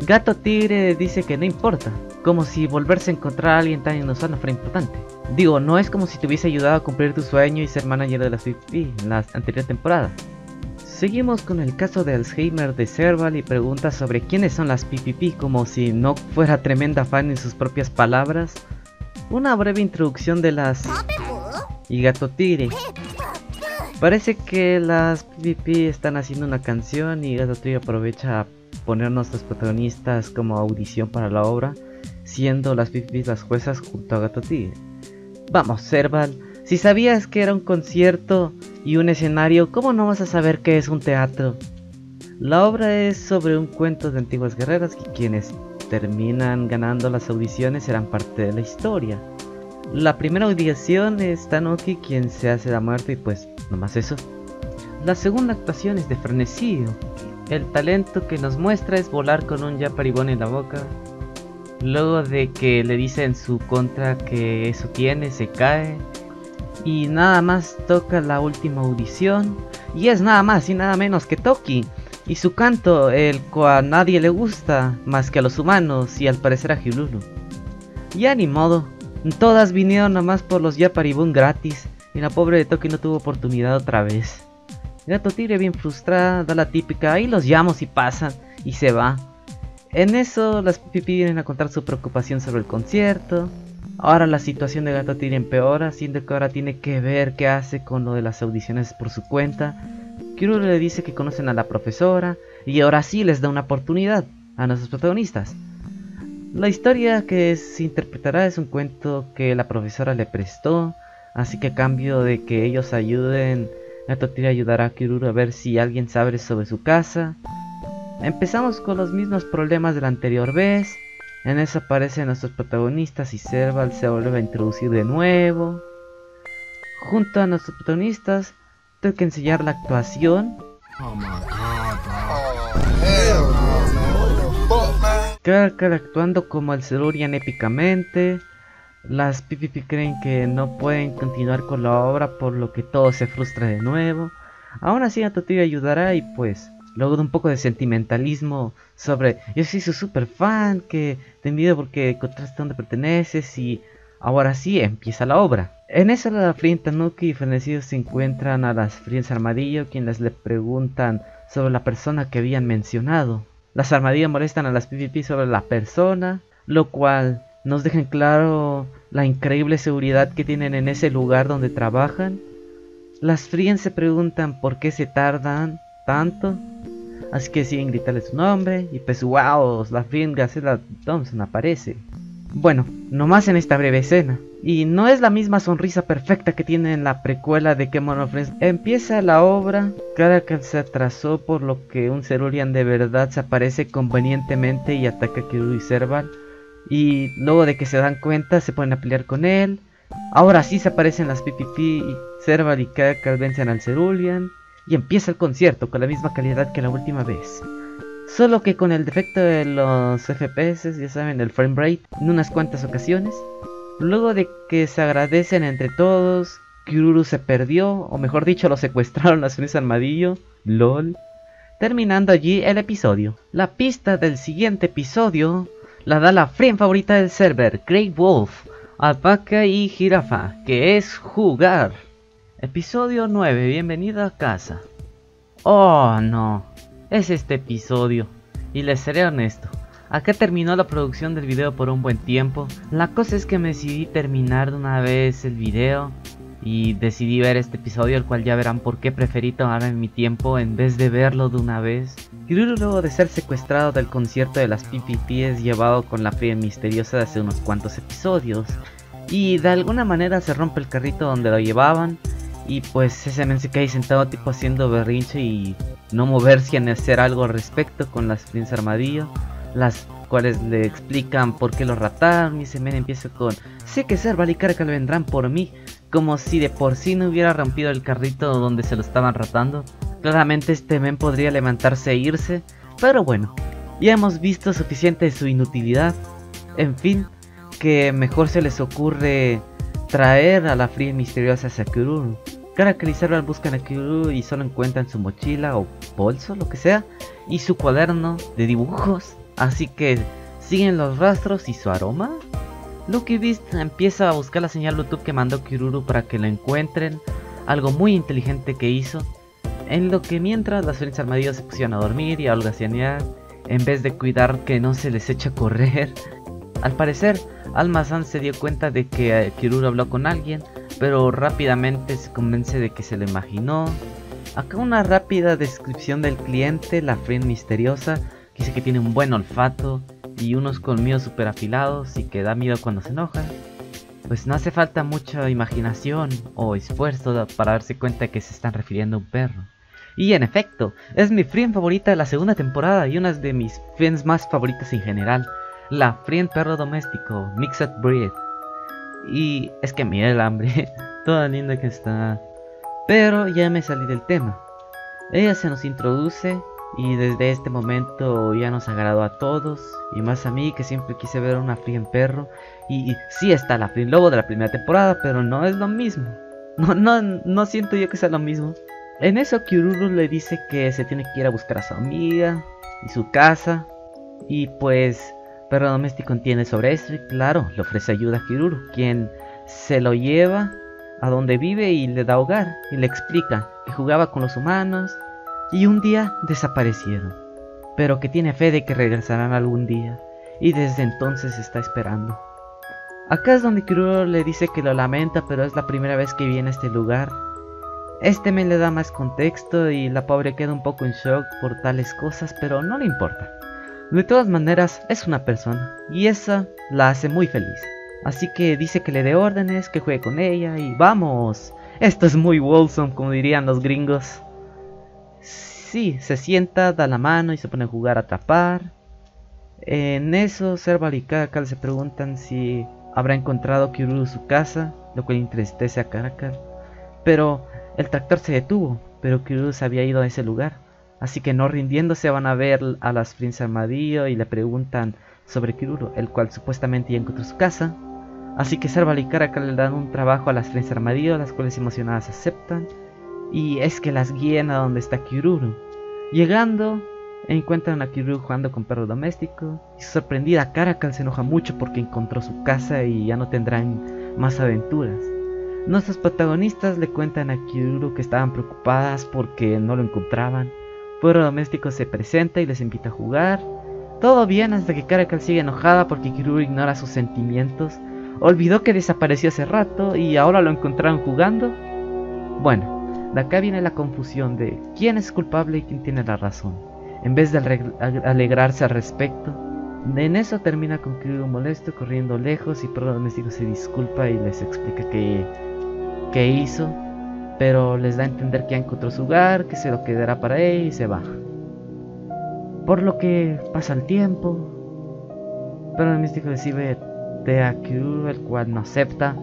Gato Tigre dice que no importa, como si volverse a encontrar a alguien tan inusual no fuera importante. Digo, no es como si te hubiese ayudado a cumplir tu sueño y ser manager de la CP en la anterior temporada. Seguimos con el caso de Alzheimer de Serval y pregunta sobre quiénes son las PPP como si no fuera tremenda fan en sus propias palabras. Una breve introducción de las... y Gato Tigre. Parece que las PPP están haciendo una canción y Gato Tigre aprovecha a ponernos los protagonistas como audición para la obra, siendo las PPP las juezas junto a Gato Tigre. Vamos, Serval, si sabías que era un concierto y un escenario, ¿cómo no vas a saber que es un teatro? La obra es sobre un cuento de antiguas guerreras y quienes terminan ganando las audiciones serán parte de la historia. La primera audición es Tanoki quien se hace la muerte y pues nomás eso. La segunda actuación es de Frenesío. El talento que nos muestra es volar con un yaparibón en la boca. Luego de que le dice en su contra que eso tiene, se cae. Y nada más toca la última audición. Y es nada más y nada menos que Toki. Y su canto, el cual a nadie le gusta, más que a los humanos y al parecer a Hilulu. Ya ni modo, todas vinieron nada más por los Yaparibun gratis. Y la pobre de Toki no tuvo oportunidad otra vez. Gato Tigre bien frustrada, da la típica, ahí los llamo y pasan, y se va. En eso las pipi vienen a contar su preocupación sobre el concierto. Ahora la situación de Gato Tigre empeora, siendo que ahora tiene que ver qué hace con lo de las audiciones por su cuenta. Kiruru le dice que conocen a la profesora, y ahora sí les da una oportunidad a nuestros protagonistas. La historia que se interpretará es un cuento que la profesora le prestó, así que a cambio de que ellos ayuden la tortilla ayudará a Kiruru a ver si alguien sabe sobre su casa. Empezamos con los mismos problemas de la anterior vez. En eso aparecen nuestros protagonistas y Serval se vuelve a introducir de nuevo. Junto a nuestros protagonistas, tengo que enseñar la actuación. Oh actuando como el Cerurian épicamente. Las PPP creen que no pueden continuar con la obra por lo que todo se frustra de nuevo. Aún así a Totiri ayudará y pues luego de un poco de sentimentalismo sobre yo soy su super fan que te envidio porque encontraste donde perteneces y ahora sí empieza la obra. En eso la Frien Tanuki y Fenecidos se encuentran a las Friends Armadillo quienes le preguntan sobre la persona que habían mencionado. Las Armadillo molestan a las PPP sobre la persona, lo cual nos dejen claro la increíble seguridad que tienen en ese lugar donde trabajan. Las Frien se preguntan por qué se tardan tanto. Así que siguen gritarle su nombre. Y pues wow, la Frien Gacela Thompson aparece. Bueno, nomás en esta breve escena. Y no es la misma sonrisa perfecta que tiene en la precuela de Kemono Friends. Empieza la obra, que se atrasó por lo que un Cerulean de verdad se aparece convenientemente y ataca a y Serval. Y luego de que se dan cuenta, se ponen a pelear con él. Ahora sí se aparecen las PPP y Serval y Kakal vencen al Cerulean. Y empieza el concierto con la misma calidad que la última vez. Solo que con el defecto de los FPS, ya saben, el frame rate, en unas cuantas ocasiones. Luego de que se agradecen entre todos, Kiruru se perdió, o mejor dicho, lo secuestraron las Feliz Armadillo. LOL. Terminando allí el episodio. La pista del siguiente episodio la da la friend favorita del server, Great Wolf, alpaca y jirafa, que es jugar. Episodio 9, bienvenido a casa. Oh no, es este episodio. Y les seré honesto, acá terminó la producción del video por un buen tiempo. La cosa es que me decidí terminar de una vez el video y decidí ver este episodio, el cual ya verán por qué preferí tomarme mi tiempo en vez de verlo de una vez. Kiruru luego de ser secuestrado del concierto de las PPP es llevado con la fe misteriosa de hace unos cuantos episodios y de alguna manera se rompe el carrito donde lo llevaban y pues ese men se cae sentado tipo haciendo berrinche y no moverse ni hacer algo al respecto con las Prince Armadillo, las cuales le explican por qué lo rataron y ese men empieza con sé que Serval y Caracal vendrán por mí como si de por sí no hubiera rompido el carrito donde se lo estaban ratando. Claramente este men podría levantarse e irse, pero bueno, ya hemos visto suficiente de su inutilidad. En fin, que mejor se les ocurre traer a la fría misteriosa hacia Serval buscan a Kiruru y solo encuentran su mochila o bolso, lo que sea, y su cuaderno de dibujos. Así que siguen los rastros y su aroma Lucky Beast empieza a buscar la señal Bluetooth que mandó Kiruru para que lo encuentren, algo muy inteligente que hizo, en lo que mientras las felices armadillas se pusieron a dormir y a holgazanear, en vez de cuidar que no se les eche a correr. Al parecer, Almazan se dio cuenta de que eh, Kiruru habló con alguien, pero rápidamente se convence de que se lo imaginó. Acá una rápida descripción del cliente, la friend misteriosa, que dice que tiene un buen olfato, y unos colmillos super afilados y que da miedo cuando se enoja, pues no hace falta mucha imaginación o esfuerzo para darse cuenta que se están refiriendo a un perro. Y en efecto, es mi friend favorita de la segunda temporada y una de mis friends más favoritas en general, la friend perro doméstico, Mixed Breed. Y es que mira el hambre, *laughs* toda linda que está. Pero ya me salí del tema. Ella se nos introduce y desde este momento ya nos agradó a todos y más a mí que siempre quise ver una en perro y, sí está la Frien Lobo de la primera temporada, pero no es lo mismo. No, no, no siento yo que sea lo mismo. En eso Kiruru le dice que se tiene que ir a buscar a su amiga y su casa y pues Perro Doméstico entiende sobre esto y claro, le ofrece ayuda a Kiruru, quien se lo lleva a donde vive y le da hogar y le explica que jugaba con los humanos y un día desaparecieron, pero que tiene fe de que regresarán algún día y desde entonces está esperando. Acá es donde Kiruro le dice que lo lamenta, pero es la primera vez que viene a este lugar. Este me le da más contexto y la pobre queda un poco en shock por tales cosas, pero no le importa. De todas maneras, es una persona y esa la hace muy feliz. Así que dice que le dé órdenes, que juegue con ella y vamos. Esto es muy wholesome, como dirían los gringos. Sí, se sienta, da la mano y se pone a jugar a atrapar. En eso, Serval y Caracal se preguntan si habrá encontrado Kiruru su casa, lo cual entristece a Caracal. Pero el tractor se detuvo, pero Kiruru se había ido a ese lugar. Así que no rindiéndose van a ver a las Prince Armadillo y le preguntan sobre Kiruru, el cual supuestamente ya encontró su casa. Así que Serval y Caracal le dan un trabajo a las Prince Armadillo, las cuales emocionadas aceptan. Y es que las guían a donde está Kiruru. Llegando, Encuentran a Kiryu jugando con perro doméstico y sorprendida Caracal se enoja mucho porque encontró su casa y ya no tendrán más aventuras. Nuestros protagonistas le cuentan a Kiryu que estaban preocupadas porque no lo encontraban. Perro doméstico se presenta y les invita a jugar. Todo bien hasta que Caracal sigue enojada porque Kiryu ignora sus sentimientos. Olvidó que desapareció hace rato y ahora lo encontraron jugando. Bueno, de acá viene la confusión de quién es culpable y quién tiene la razón en vez de alegrarse al respecto. En eso termina con Kiryu molesto, corriendo lejos y Perro Doméstico se disculpa y les explica qué, hizo, pero les da a entender que ya encontró su hogar, que se lo quedará para él y se va. Por lo que pasa el tiempo, Perro Doméstico recibe a Kiryu, el cual no acepta,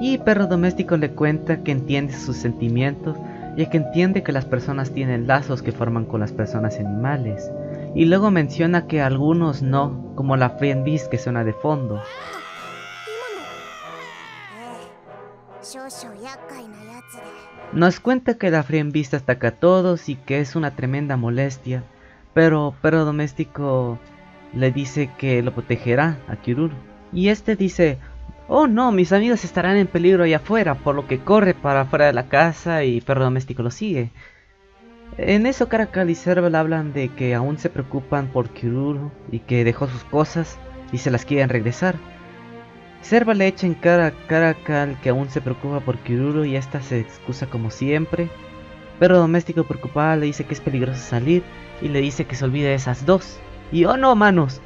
y Perro Doméstico le cuenta que entiende sus sentimientos ya que entiende que las personas tienen lazos que forman con las personas animales, y luego menciona que algunos no, como la Friend Beast que suena de fondo. Nos cuenta que la Friend Beast ataca a todos y que es una tremenda molestia, pero Perro Doméstico le dice que lo protegerá a Kiruru. Y este dice, Oh no, mis amigos estarán en peligro allá afuera, por lo que corre para afuera de la casa y Perro Doméstico lo sigue. En eso Caracal y Cerval hablan de que aún se preocupan por Kiruru y que dejó sus cosas y se las quieren regresar. Cerval le echa en cara a Caracal que aún se preocupa por Kiruru y esta se excusa como siempre. Perro Doméstico preocupado le dice que es peligroso salir y le dice que se olvide de esas dos. Y oh no, manos,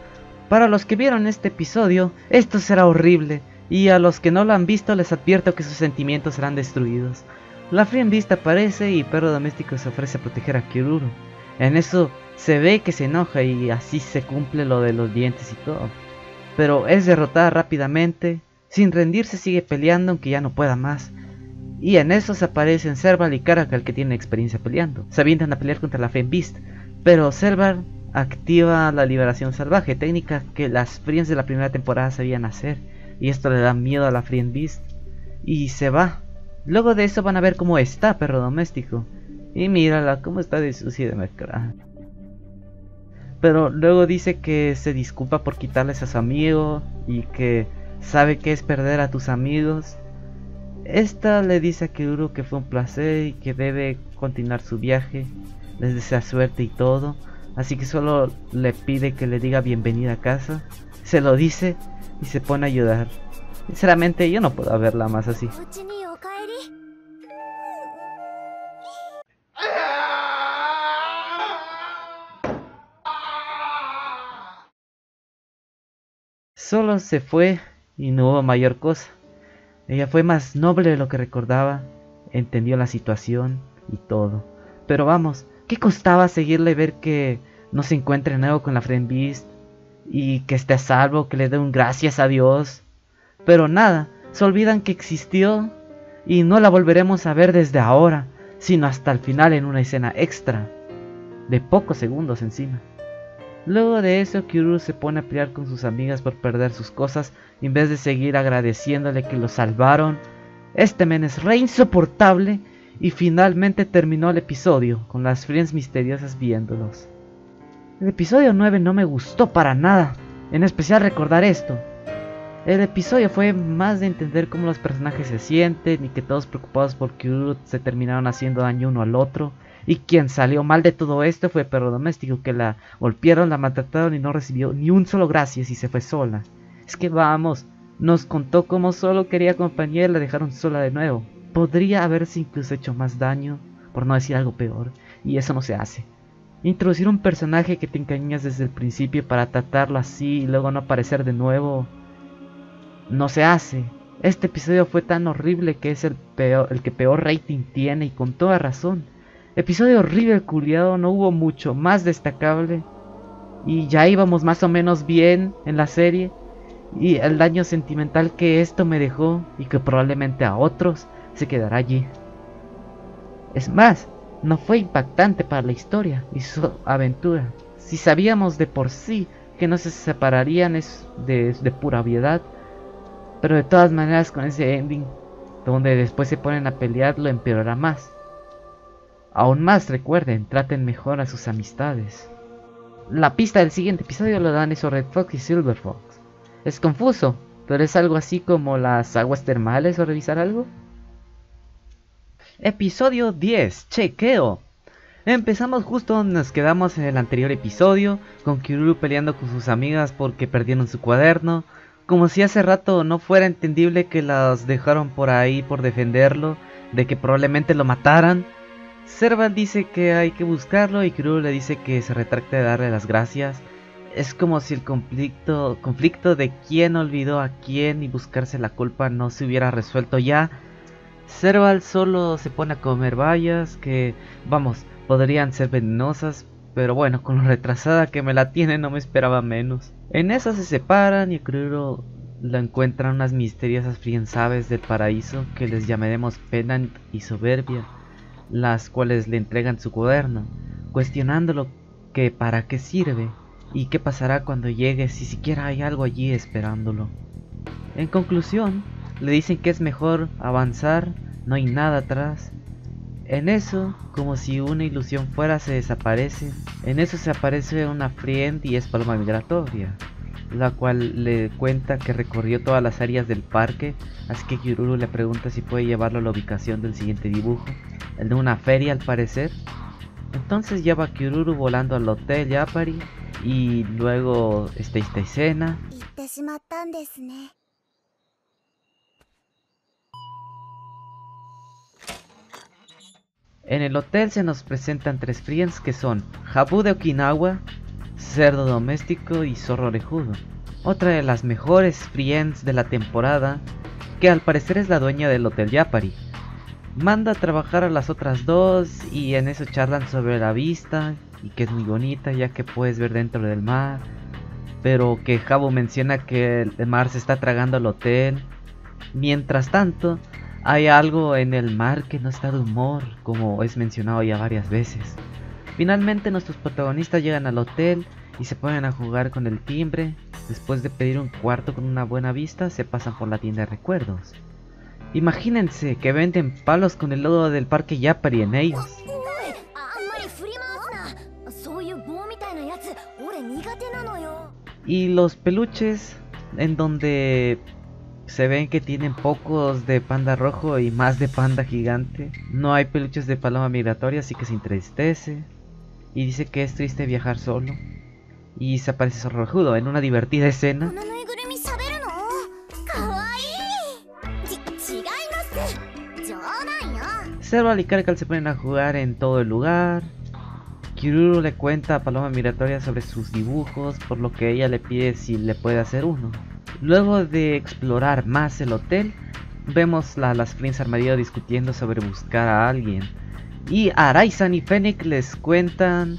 para los que vieron este episodio, esto será horrible y a los que no lo han visto les advierto que sus sentimientos serán destruidos. La vista aparece y Perro Doméstico se ofrece a proteger a Kiruru. En eso se ve que se enoja y así se cumple lo de los dientes y todo. Pero es derrotada rápidamente, sin rendirse sigue peleando aunque ya no pueda más. Y en eso se aparecen Serval y Caracal que tienen experiencia peleando. Se avientan a pelear contra la Beast, pero Serval activa la liberación salvaje, técnica que las Friends de la primera temporada sabían hacer y esto le da miedo a la Friend Beast. Y se va. Luego de eso van a ver cómo está perro doméstico. Y mírala, cómo está de sucia. Pero luego dice que se disculpa por quitarles a su amigo y que sabe que es perder a tus amigos. Esta le dice a Kiruru que fue un placer y que debe continuar su viaje. Les desea suerte y todo. Así que solo le pide que le diga bienvenida a casa. Se lo dice y se pone a ayudar. Sinceramente yo no puedo verla más así. Solo se fue y no hubo mayor cosa. Ella fue más noble de lo que recordaba, entendió la situación y todo. Pero vamos, ¿qué costaba seguirle ver que no se encuentre nuevo con la Friend Beast? y que esté a salvo, que le dé un gracias a Dios. Pero nada, se olvidan que existió y no la volveremos a ver desde ahora. sino hasta el final en una escena extra, de pocos segundos encima. Luego de eso, Kiruru se pone a pelear con sus amigas por perder sus cosas, en vez de seguir agradeciéndole que lo salvaron. Este men es re insoportable y finalmente terminó el episodio, con las friends misteriosas viéndolos. El episodio 9 no me gustó para nada, en especial recordar esto. El episodio fue más de entender cómo los personajes se sienten y que todos preocupados por Kiruru se terminaron haciendo daño uno al otro. Y quien salió mal de todo esto fue Perro Doméstico, que la golpearon, la maltrataron y no recibió ni un solo gracias y se fue sola. Es que vamos, nos contó cómo solo quería compañía y la dejaron sola de nuevo. Podría haberse incluso hecho más daño, por no decir algo peor, y eso no se hace. Introducir un personaje que te engañas desde el principio para tratarlo así y luego no aparecer de nuevo no se hace. Este episodio fue tan horrible que es el, peor, el que peor rating tiene y con toda razón. Episodio horrible, culiado, no hubo mucho más destacable. Y ya íbamos más o menos bien en la serie. Y el daño sentimental que esto me dejó y que probablemente a otros se quedará allí. Es más, no fue impactante para la historia y su aventura. Si sabíamos de por sí que no se separarían es de, de pura obviedad. Pero de todas maneras con ese ending, donde después se ponen a pelear, lo empeorará más. Aún más recuerden, traten mejor a sus amistades. La pista del siguiente episodio lo dan eso Red Fox y Silver Fox. Es confuso, pero es algo así como las aguas termales o revisar algo. Episodio 10, chequeo. Empezamos justo donde nos quedamos en el anterior episodio, con Kiruru peleando con sus amigas porque perdieron su cuaderno, como si hace rato no fuera entendible que las dejaron por ahí por defenderlo, de que probablemente lo mataran, Serval dice que hay que buscarlo y Kiruru le dice que se retracte de darle las gracias. Es como si el conflicto, conflicto de quién olvidó a quién y buscarse la culpa no se hubiera resuelto ya. Serval solo se pone a comer bayas que, vamos, podrían ser venenosas, pero bueno, con lo retrasada que me la tiene no me esperaba menos. En eso se separan y Kiruru lo encuentran unas misteriosas frienzaves del paraíso que les llamaremos Penant y Soberbia las cuales le entregan su cuaderno, cuestionándolo que para qué sirve y qué pasará cuando llegue si siquiera hay algo allí esperándolo. En conclusión, le dicen que es mejor avanzar, no hay nada atrás. En eso, como si una ilusión fuera, se desaparece. En eso se aparece una friend y es paloma migratoria, la cual le cuenta que recorrió todas las áreas del parque, así que Kiruru le pregunta si puede llevarlo a la ubicación del siguiente dibujo el de una feria al parecer. Entonces lleva a Kiruru volando al hotel Yapari y luego está esta escena. En el hotel se nos presentan tres friends que son Habu de Okinawa, cerdo doméstico y zorro orejudo. Otra de las mejores friends de la temporada, que al parecer es la dueña del hotel Yapari manda a trabajar a las otras dos y en eso charlan sobre la vista y que es muy bonita ya que puedes ver dentro del mar. Pero que Jabo menciona que el mar se está tragando al hotel. Mientras tanto, hay algo en el mar que no está de humor, como es mencionado ya varias veces. Finalmente nuestros protagonistas llegan al hotel y se ponen a jugar con el timbre. Después de pedir un cuarto con una buena vista, se pasan por la tienda de recuerdos. Imagínense que venden palos con el logo del parque Yapari en ellos. Y los peluches en donde se ven que tienen pocos de panda rojo y más de panda gigante. No hay peluches de paloma migratoria, así que se entristece. Y dice que es triste viajar solo. Y se aparece sorrojudo en una divertida escena. Serval y Karkal se ponen a jugar en todo el lugar. Kiruru le cuenta a Paloma Migratoria sobre sus dibujos, por lo que ella le pide si le puede hacer uno. Luego de explorar más el hotel, vemos a las Friends Armadillo discutiendo sobre buscar a alguien. Y Araisan y Fennec les cuentan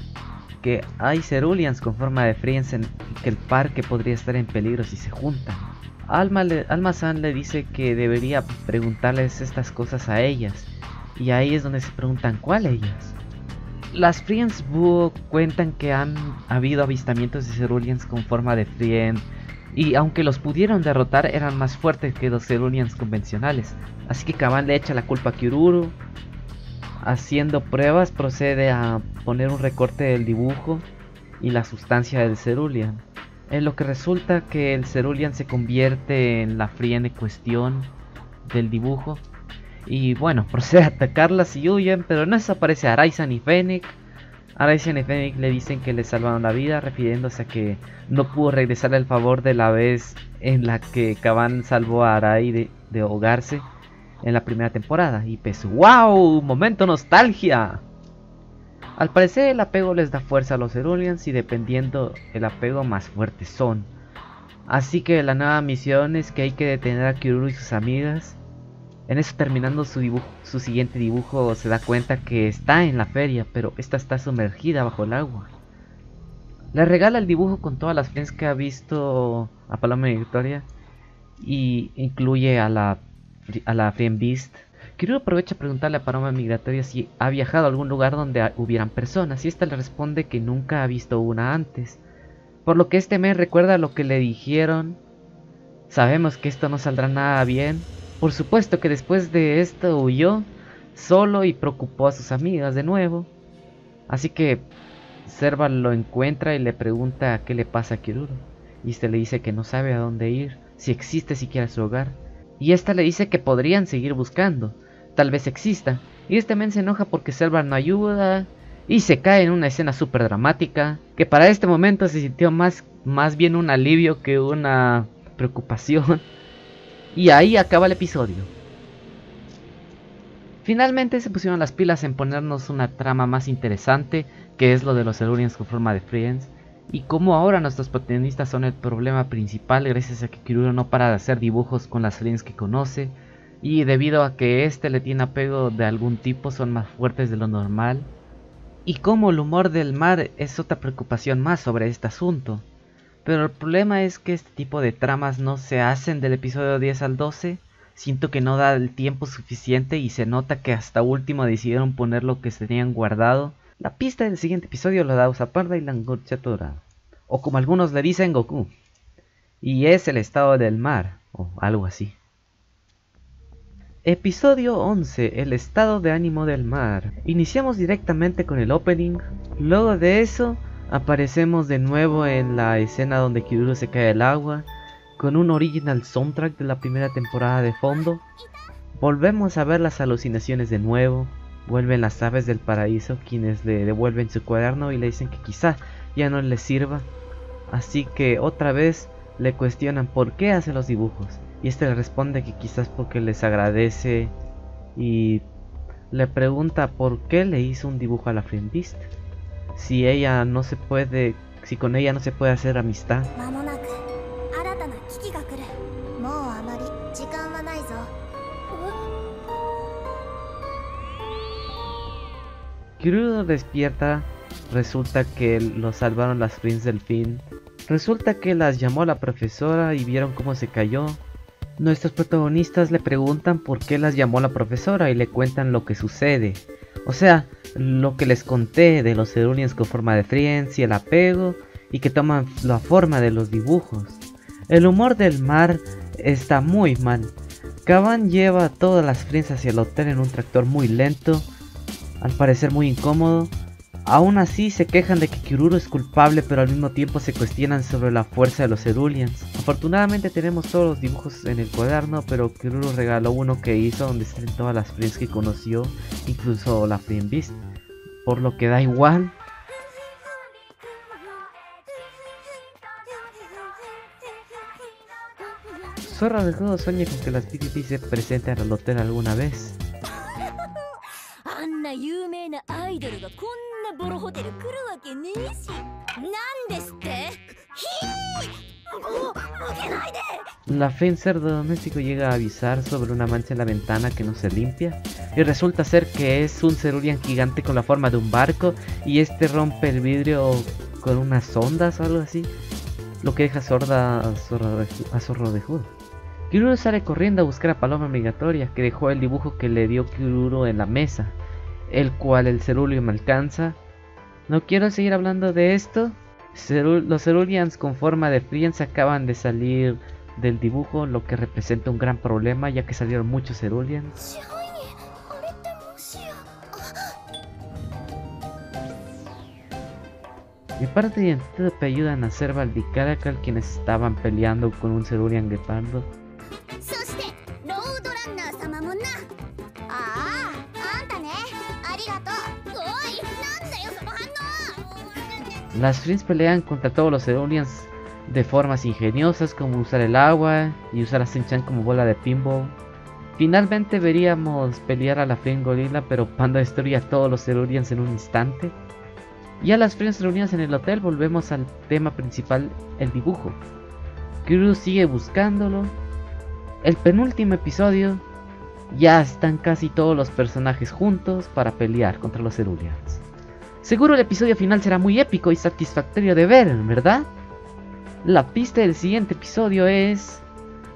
que hay ceruleans con forma de Friends en que el parque podría estar en peligro si se juntan. Alma, Alma San le dice que debería preguntarles estas cosas a ellas Y ahí es donde se preguntan cuál ellas. Las Friends cuentan que han habido avistamientos de Ceruleans con forma de Frien y aunque los pudieron derrotar eran más fuertes que los Ceruleans convencionales. Así que Kaban le echa la culpa a Kyururu. Haciendo pruebas procede a poner un recorte del dibujo y la sustancia del Cerulean. En lo que resulta que el Cerulean se convierte en la Frien en cuestión del dibujo y bueno, *laughs* procede a atacarlas y huyen, pero no desaparece Araiza ni Fennec. Araiza y Fennec le dicen que le salvaron la vida, refiriéndose a que no pudo regresar el favor de la vez en la que Kaban salvó a Arai de, de ahogarse en la primera temporada. Y pues, ¡wow! ¡Momento nostalgia! Al parecer el apego les da fuerza a los Ceruleans y dependiendo el apego más fuertes son. Así que la nueva misión es que hay que detener a Kiruru y sus amigas en eso terminando su, siguiente dibujo se da cuenta que está en la feria, pero esta está sumergida bajo el agua. Le regala el dibujo con todas las friends que ha visto a Paloma y Victoria y incluye a la, a la Friend Beast. Kiryu aprovecha a preguntarle a Paloma Migratoria si ha viajado a algún lugar donde hubieran personas y esta le responde que nunca ha visto una antes. Por lo que este mes recuerda lo que le dijeron. Sabemos que esto no saldrá nada bien, por supuesto que después de esto huyó solo y preocupó a sus amigas de nuevo. Así que Serva lo encuentra y le pregunta qué le pasa a Kiruro. Y este le dice que no sabe a dónde ir, si existe siquiera su hogar. Y esta le dice que podrían seguir buscando, tal vez exista. Y este men se enoja porque Serva no ayuda y se cae en una escena súper dramática que para este momento se sintió más, más bien un alivio que una preocupación. Y ahí acaba el episodio. Finalmente se pusieron las pilas en ponernos una trama más interesante, que es lo de los Elurians con forma de Friends, y como ahora nuestros protagonistas son el problema principal gracias a que Kiruro no para de hacer dibujos con las Friends que conoce, y debido a que este le tiene apego de algún tipo son más fuertes de lo normal, y como el humor del mar es otra preocupación más sobre este asunto. Pero el problema es que este tipo de tramas no se hacen del episodio 10 al 12. Siento que no da el tiempo suficiente y se nota que hasta último decidieron poner lo que tenían guardado. La pista del siguiente episodio lo da Usaparda y Langorcha O como algunos le dicen Goku. Y es el estado del mar, o algo así. Episodio 11, el estado de ánimo del mar. Iniciamos directamente con el opening. Luego de eso, Aparecemos de nuevo en la escena donde Kiruro se cae al agua, con un original soundtrack de la primera temporada de fondo. Volvemos a ver las alucinaciones de nuevo, vuelven las aves del paraíso quienes le devuelven su cuaderno y le dicen que quizá ya no les sirva. Así que otra vez le cuestionan por qué hace los dibujos. Y este le responde que quizás porque les agradece y le pregunta por qué le hizo un dibujo a la friendist si ella no se puede, si con ella no se puede hacer amistad. Kirudo despierta, resulta que lo salvaron las Prince del fin. Resulta que las llamó la profesora y vieron cómo se cayó. Nuestros protagonistas le preguntan por qué las llamó la profesora y le cuentan lo que sucede. O sea, lo que les conté de los Ceruleans con forma de Friends y el apego y que toman la forma de los dibujos. El humor del mar está muy mal. Caban lleva todas las Friends hacia el hotel en un tractor muy lento, al parecer muy incómodo, Aún así se quejan de que Kiruro es culpable pero al mismo tiempo se cuestionan sobre la fuerza de los Ceruleans. Afortunadamente tenemos todos los dibujos en el cuaderno pero Kiruro regaló uno que hizo donde están todas las friends que conoció, incluso la Friend Beast. Por lo que da igual. Zorra de juego sueña con que las PvP se presenten al hotel alguna vez. La fe en cerdo doméstico llega a avisar sobre una mancha en la ventana que no se limpia y resulta ser que es un cerulean gigante con la forma de un barco y este rompe el vidrio con unas ondas o algo así, lo que deja sorda a zorro de, judo. Kiruro sale corriendo a buscar a Paloma Migratoria, que dejó el dibujo que le dio Kiruro en la mesa, el cual el Cerulean alcanza. No quiero seguir hablando de esto. los Ceruleans con forma de Friends acaban de salir del dibujo, lo que representa un gran problema, ya que salieron muchos Ceruleans. Mi parte de te ayudan a hacer Valdicaracal quienes estaban peleando con un Cerulean Gepardo. Las Friends pelean contra todos los Ceruleans de formas ingeniosas como usar el agua y usar a Sinchan como bola de pinball. Finalmente veríamos pelear a la Friend Gorilla pero Panda destruye a todos los Ceruleans en un instante. Y a las Friends reunidas en el hotel volvemos al tema principal, el dibujo. Kiryu sigue buscándolo. El penúltimo episodio ya están casi todos los personajes juntos para pelear contra los Ceruleans. Seguro el episodio final será muy épico y satisfactorio de ver, ¿verdad? La pista del siguiente episodio es...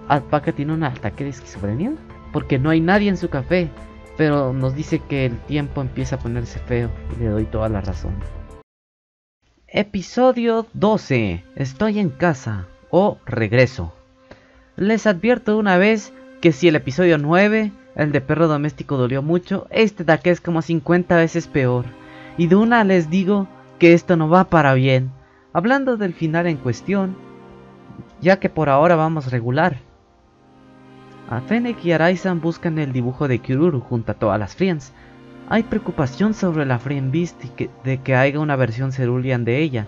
Alpaca tiene un ataque de esquizofrenia porque no hay nadie en su café, pero nos dice que el tiempo empieza a ponerse feo y le doy toda la razón. Episodio 12. Estoy en casa o regreso. Les advierto una vez que si el episodio 9, el de perro doméstico dolió mucho, este de es como 50 veces peor. Y de una les digo que esto no va para bien. Hablando del final en cuestión, ya que por ahora vamos regular. A Fennec y Araisan buscan el dibujo de Kiruru junto a todas las friends. Hay preocupación sobre la Friend Beast y de que haya una versión cerulean de ella.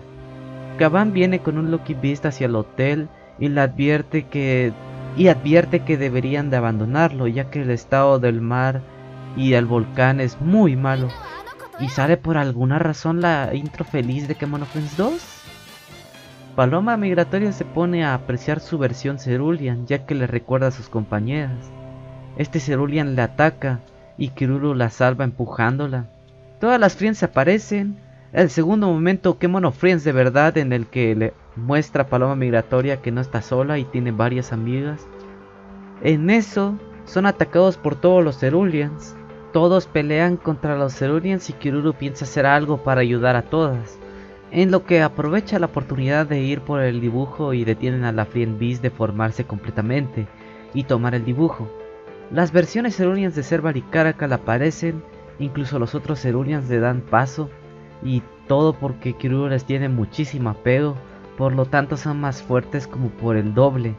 Kaban viene con un Lucky Beast hacia el hotel y le advierte que y advierte que deberían de abandonarlo ya que el estado del mar y el volcán es muy malo. ¿Y sale por alguna razón la intro feliz de Kemono Friends 2? Paloma Migratoria se pone a apreciar su versión Cerulean ya que le recuerda a sus compañeras. Este Cerulean le ataca y Kiruru la salva empujándola. Todas las Friends aparecen. El segundo momento Kemono Friends de verdad en el que le muestra a Paloma Migratoria que no está sola y tiene varias amigas. En eso son atacados por todos los Ceruleans. Todos pelean contra los Ceruleans y Kiruru piensa hacer algo para ayudar a todas. En lo que aprovecha la oportunidad de ir por el dibujo y detienen a la Friend Beast de formarse completamente y tomar el dibujo. Las versiones Ceruleans de Serval y Caracal aparecen, incluso los otros Ceruleans le dan paso, y todo porque Kiruru les tiene muchísimo apego, por lo tanto son más fuertes como por el doble.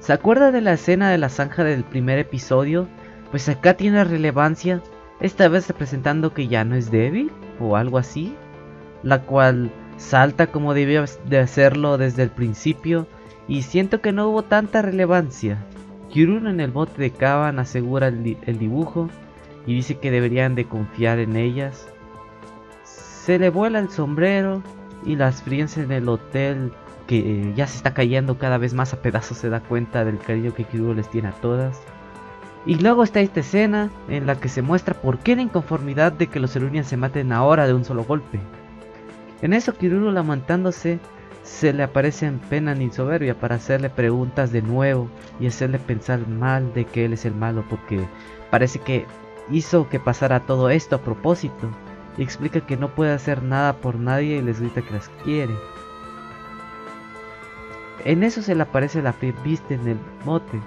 ¿Se acuerda de la escena de la zanja del primer episodio? Pues acá tiene relevancia, esta vez representando que ya no es débil, o algo así, la cual salta como debió de hacerlo desde el principio, y siento que no hubo tanta relevancia. Kirun en el bote de Kaban asegura el, dibujo y dice que deberían de confiar en ellas. Se le vuela el sombrero y las friends en el hotel que ya se está cayendo cada vez más a pedazos se da cuenta del cariño que Kiruru les tiene a todas. Y luego está esta escena en la que se muestra por qué la inconformidad de que los Erunians se maten ahora de un solo golpe. En eso Kiruru lamentándose se le aparece en pena ni soberbia para hacerle preguntas de nuevo y hacerle pensar mal de que él es el malo porque parece que hizo que pasara todo esto a propósito y explica que no puede hacer nada por nadie y les grita que las quiere. En eso se le aparece la viste en el mote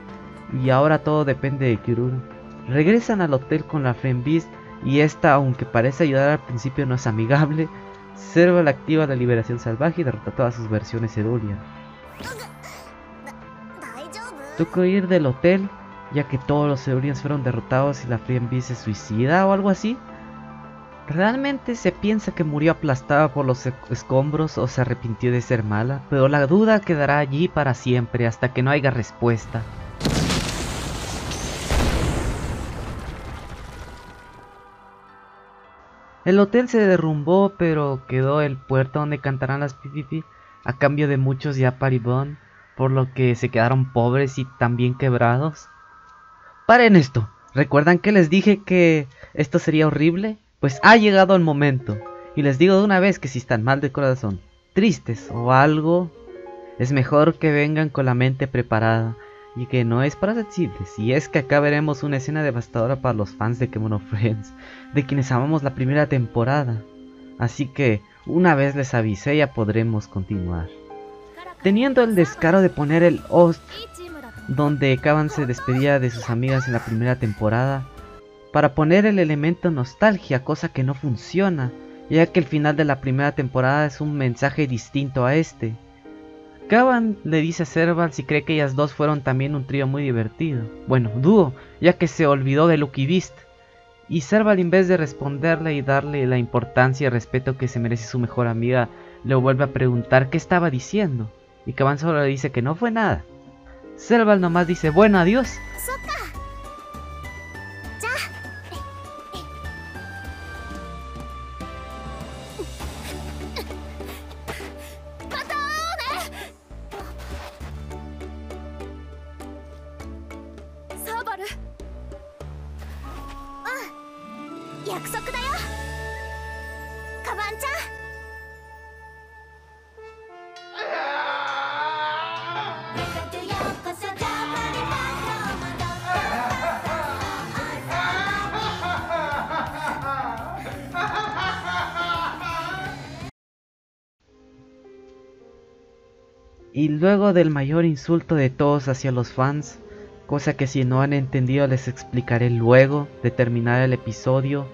y ahora todo depende de Kiruru. Regresan al hotel con la Friend Beast y esta aunque parece ayudar al principio no es amigable Serval activa la liberación salvaje y derrota todas sus versiones Edulia. Tocó ir del hotel, ya que todos los Eurians fueron derrotados y la Friend se suicida o algo así. Realmente se piensa que murió aplastada por los escombros o se arrepintió de ser mala, pero la duda quedará allí para siempre hasta que no haya respuesta. El hotel se derrumbó, pero quedó el puerto donde cantarán las PPP a cambio de muchos ya paribón, por lo que se quedaron pobres y también quebrados. Paren esto. ¿Recuerdan que les dije que esto sería horrible? Pues ha llegado el momento. Y les digo de una vez que si están mal de corazón, tristes o algo, es mejor que vengan con la mente preparada, y que no es para sensibles, y es que acá veremos una escena devastadora para los fans de Kemono Friends, de quienes amamos la primera temporada. Así que, una vez les avisé ya podremos continuar. Teniendo el descaro de poner el host donde Kaban se despedía de sus amigas en la primera temporada, para poner el elemento nostalgia, cosa que no funciona, ya que el final de la primera temporada es un mensaje distinto a este. Kaban le dice a Serval si cree que ellas dos fueron también un trío muy divertido. Bueno, dúo, ya que se olvidó de Lucky Beast. Y Serval en vez de responderle y darle la importancia y respeto que se merece su mejor amiga, le vuelve a preguntar qué estaba diciendo. Y Kaban solo le dice que no fue nada. Serval nomás dice, bueno, adiós. Luego del mayor insulto de todos hacia los fans, cosa que si no han entendido les explicaré luego de terminar el episodio,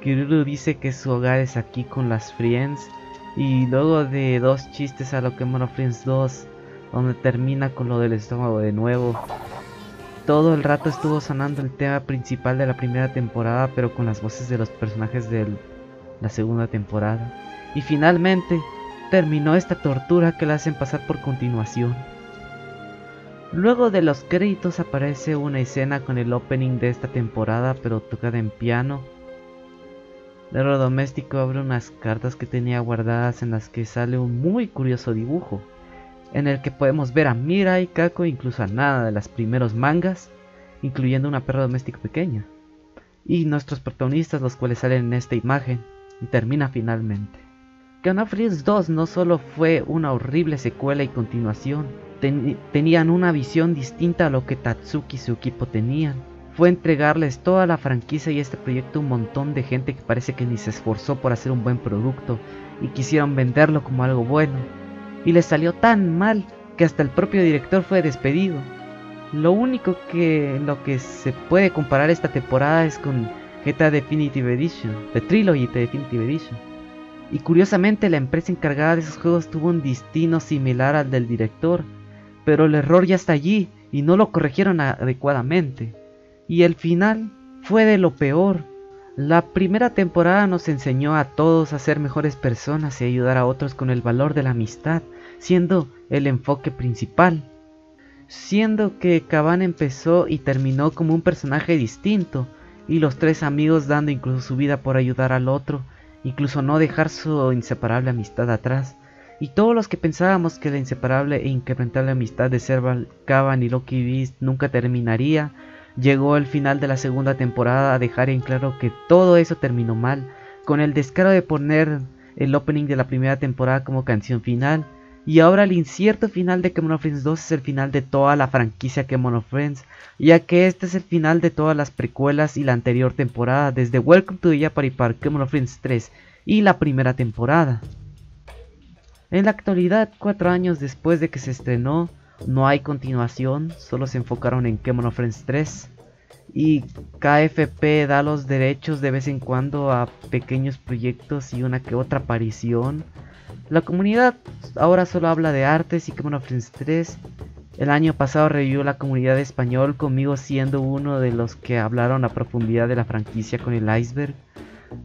Kiruru dice que su hogar es aquí con las Friends y luego de dos chistes a lo que Mono Friends 2, donde termina con lo del estómago de nuevo. Todo el rato estuvo sonando el tema principal de la primera temporada, pero con las voces de los personajes de la segunda temporada. Y finalmente, terminó esta tortura que le hacen pasar por continuación. Luego de los créditos aparece una escena con el opening de esta temporada pero tocada en piano. El doméstico abre unas cartas que tenía guardadas en las que sale un muy curioso dibujo, en el que podemos ver a Mira y Kako incluso a nada de los primeros mangas, incluyendo una perra doméstica pequeña, y nuestros protagonistas los cuales salen en esta imagen, y termina finalmente. Chrono 2 no solo fue una horrible secuela y continuación, tenían una visión distinta a lo que Tatsuki y su equipo tenían. Fue entregarles toda la franquicia y este proyecto a un montón de gente que parece que ni se esforzó por hacer un buen producto y quisieron venderlo como algo bueno. Y les salió tan mal que hasta el propio director fue despedido. Lo único que lo que se puede comparar esta temporada es con GTA Definitive Edition, The Trilogy de Definitive Edition y curiosamente la empresa encargada de esos juegos tuvo un destino similar al del director, pero el error ya está allí y no lo corrigieron adecuadamente. Y el final fue de lo peor. La primera temporada nos enseñó a todos a ser mejores personas y ayudar a otros con el valor de la amistad, siendo el enfoque principal. Siendo que Caban empezó y terminó como un personaje distinto, y los tres amigos dando incluso su vida por ayudar al otro, incluso no dejar su inseparable amistad atrás. Y todos los que pensábamos que la inseparable e incrementable amistad de Serval, Cavan y Loki Beast nunca terminaría, llegó el final de la segunda temporada a dejar en claro que todo eso terminó mal, con el descaro de poner el opening de la primera temporada como canción final, y ahora el incierto final de Kemono Friends 2 es el final de toda la franquicia Kemono Friends, ya que este es el final de todas las precuelas y la anterior temporada, desde Welcome to the Yapari Park, Friends 3 y la primera temporada. En la actualidad, cuatro años después de que se estrenó, no hay continuación, solo se enfocaron en Kemono Friends 3 y KFP da los derechos de vez en cuando a pequeños proyectos y una que otra aparición la comunidad ahora solo habla de Kemono Friends 3. El año pasado revivió la comunidad español conmigo siendo uno de los que hablaron a profundidad de la franquicia con el iceberg.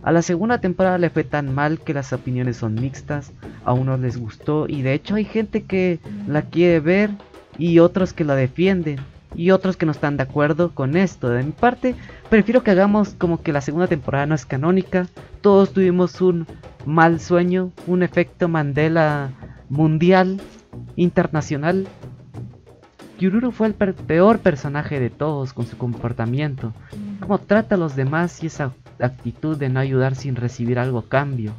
A la segunda temporada le fue tan mal que las opiniones son mixtas, a unos les gustó y de hecho hay gente que la quiere ver y otros que la defienden y otros que no están de acuerdo con esto. De mi parte, prefiero que hagamos como que la segunda temporada no es canónica. Todos tuvimos un mal sueño, un efecto Mandela mundial, internacional. Kyururu fue el peor personaje de todos con su comportamiento, cómo trata a los demás y esa actitud de no ayudar sin recibir algo a cambio.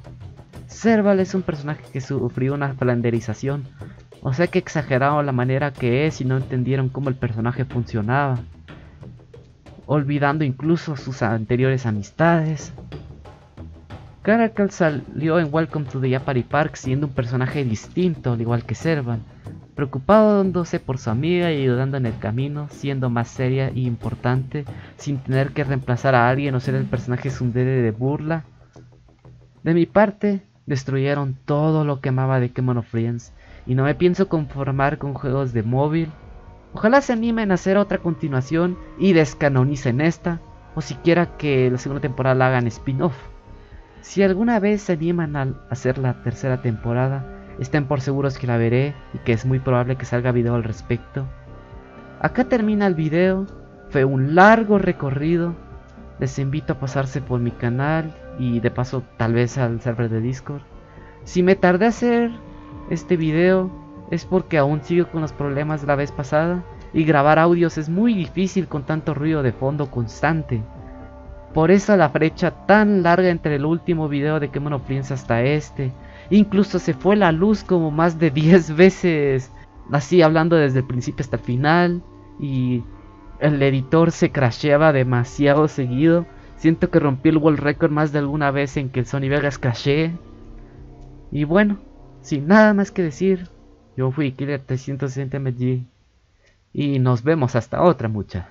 Serval es un personaje que sufrió una flanderización, O sea que exageraron la manera que es y no entendieron cómo el personaje funcionaba. Olvidando incluso sus anteriores amistades. Caracal salió en Welcome to the Yapari Park siendo un personaje distinto, al igual que Servan, preocupándose por su amiga y ayudando en el camino, siendo más seria y importante, sin tener que reemplazar a alguien o ser el personaje sundere de burla. De mi parte, destruyeron todo lo que amaba de Kemono Friends, y no me pienso conformar con juegos de móvil. Ojalá se animen a hacer otra continuación y descanonicen esta, o siquiera que la segunda temporada la hagan spin-off. Si alguna vez se animan a hacer la tercera temporada, estén por seguros que la veré y que es muy probable que salga video al respecto. Acá termina el video, fue un largo recorrido, les invito a pasarse por mi canal y de paso tal vez al server de Discord. Si me tardé a hacer este video es porque aún sigo con los problemas de la vez pasada y grabar audios es muy difícil con tanto ruido de fondo constante. Por eso la brecha tan larga entre el último video de Kemono Friends hasta este. Incluso se fue la luz como más de *laughs* 10 veces. Así hablando desde el principio hasta el final. Y el editor se crasheaba demasiado seguido. Siento que rompí el world record más de alguna vez en que el Sony Vegas crashee. Y bueno, sin nada más que decir, yo fui Killer 360 MG. Y nos vemos hasta otra mucha.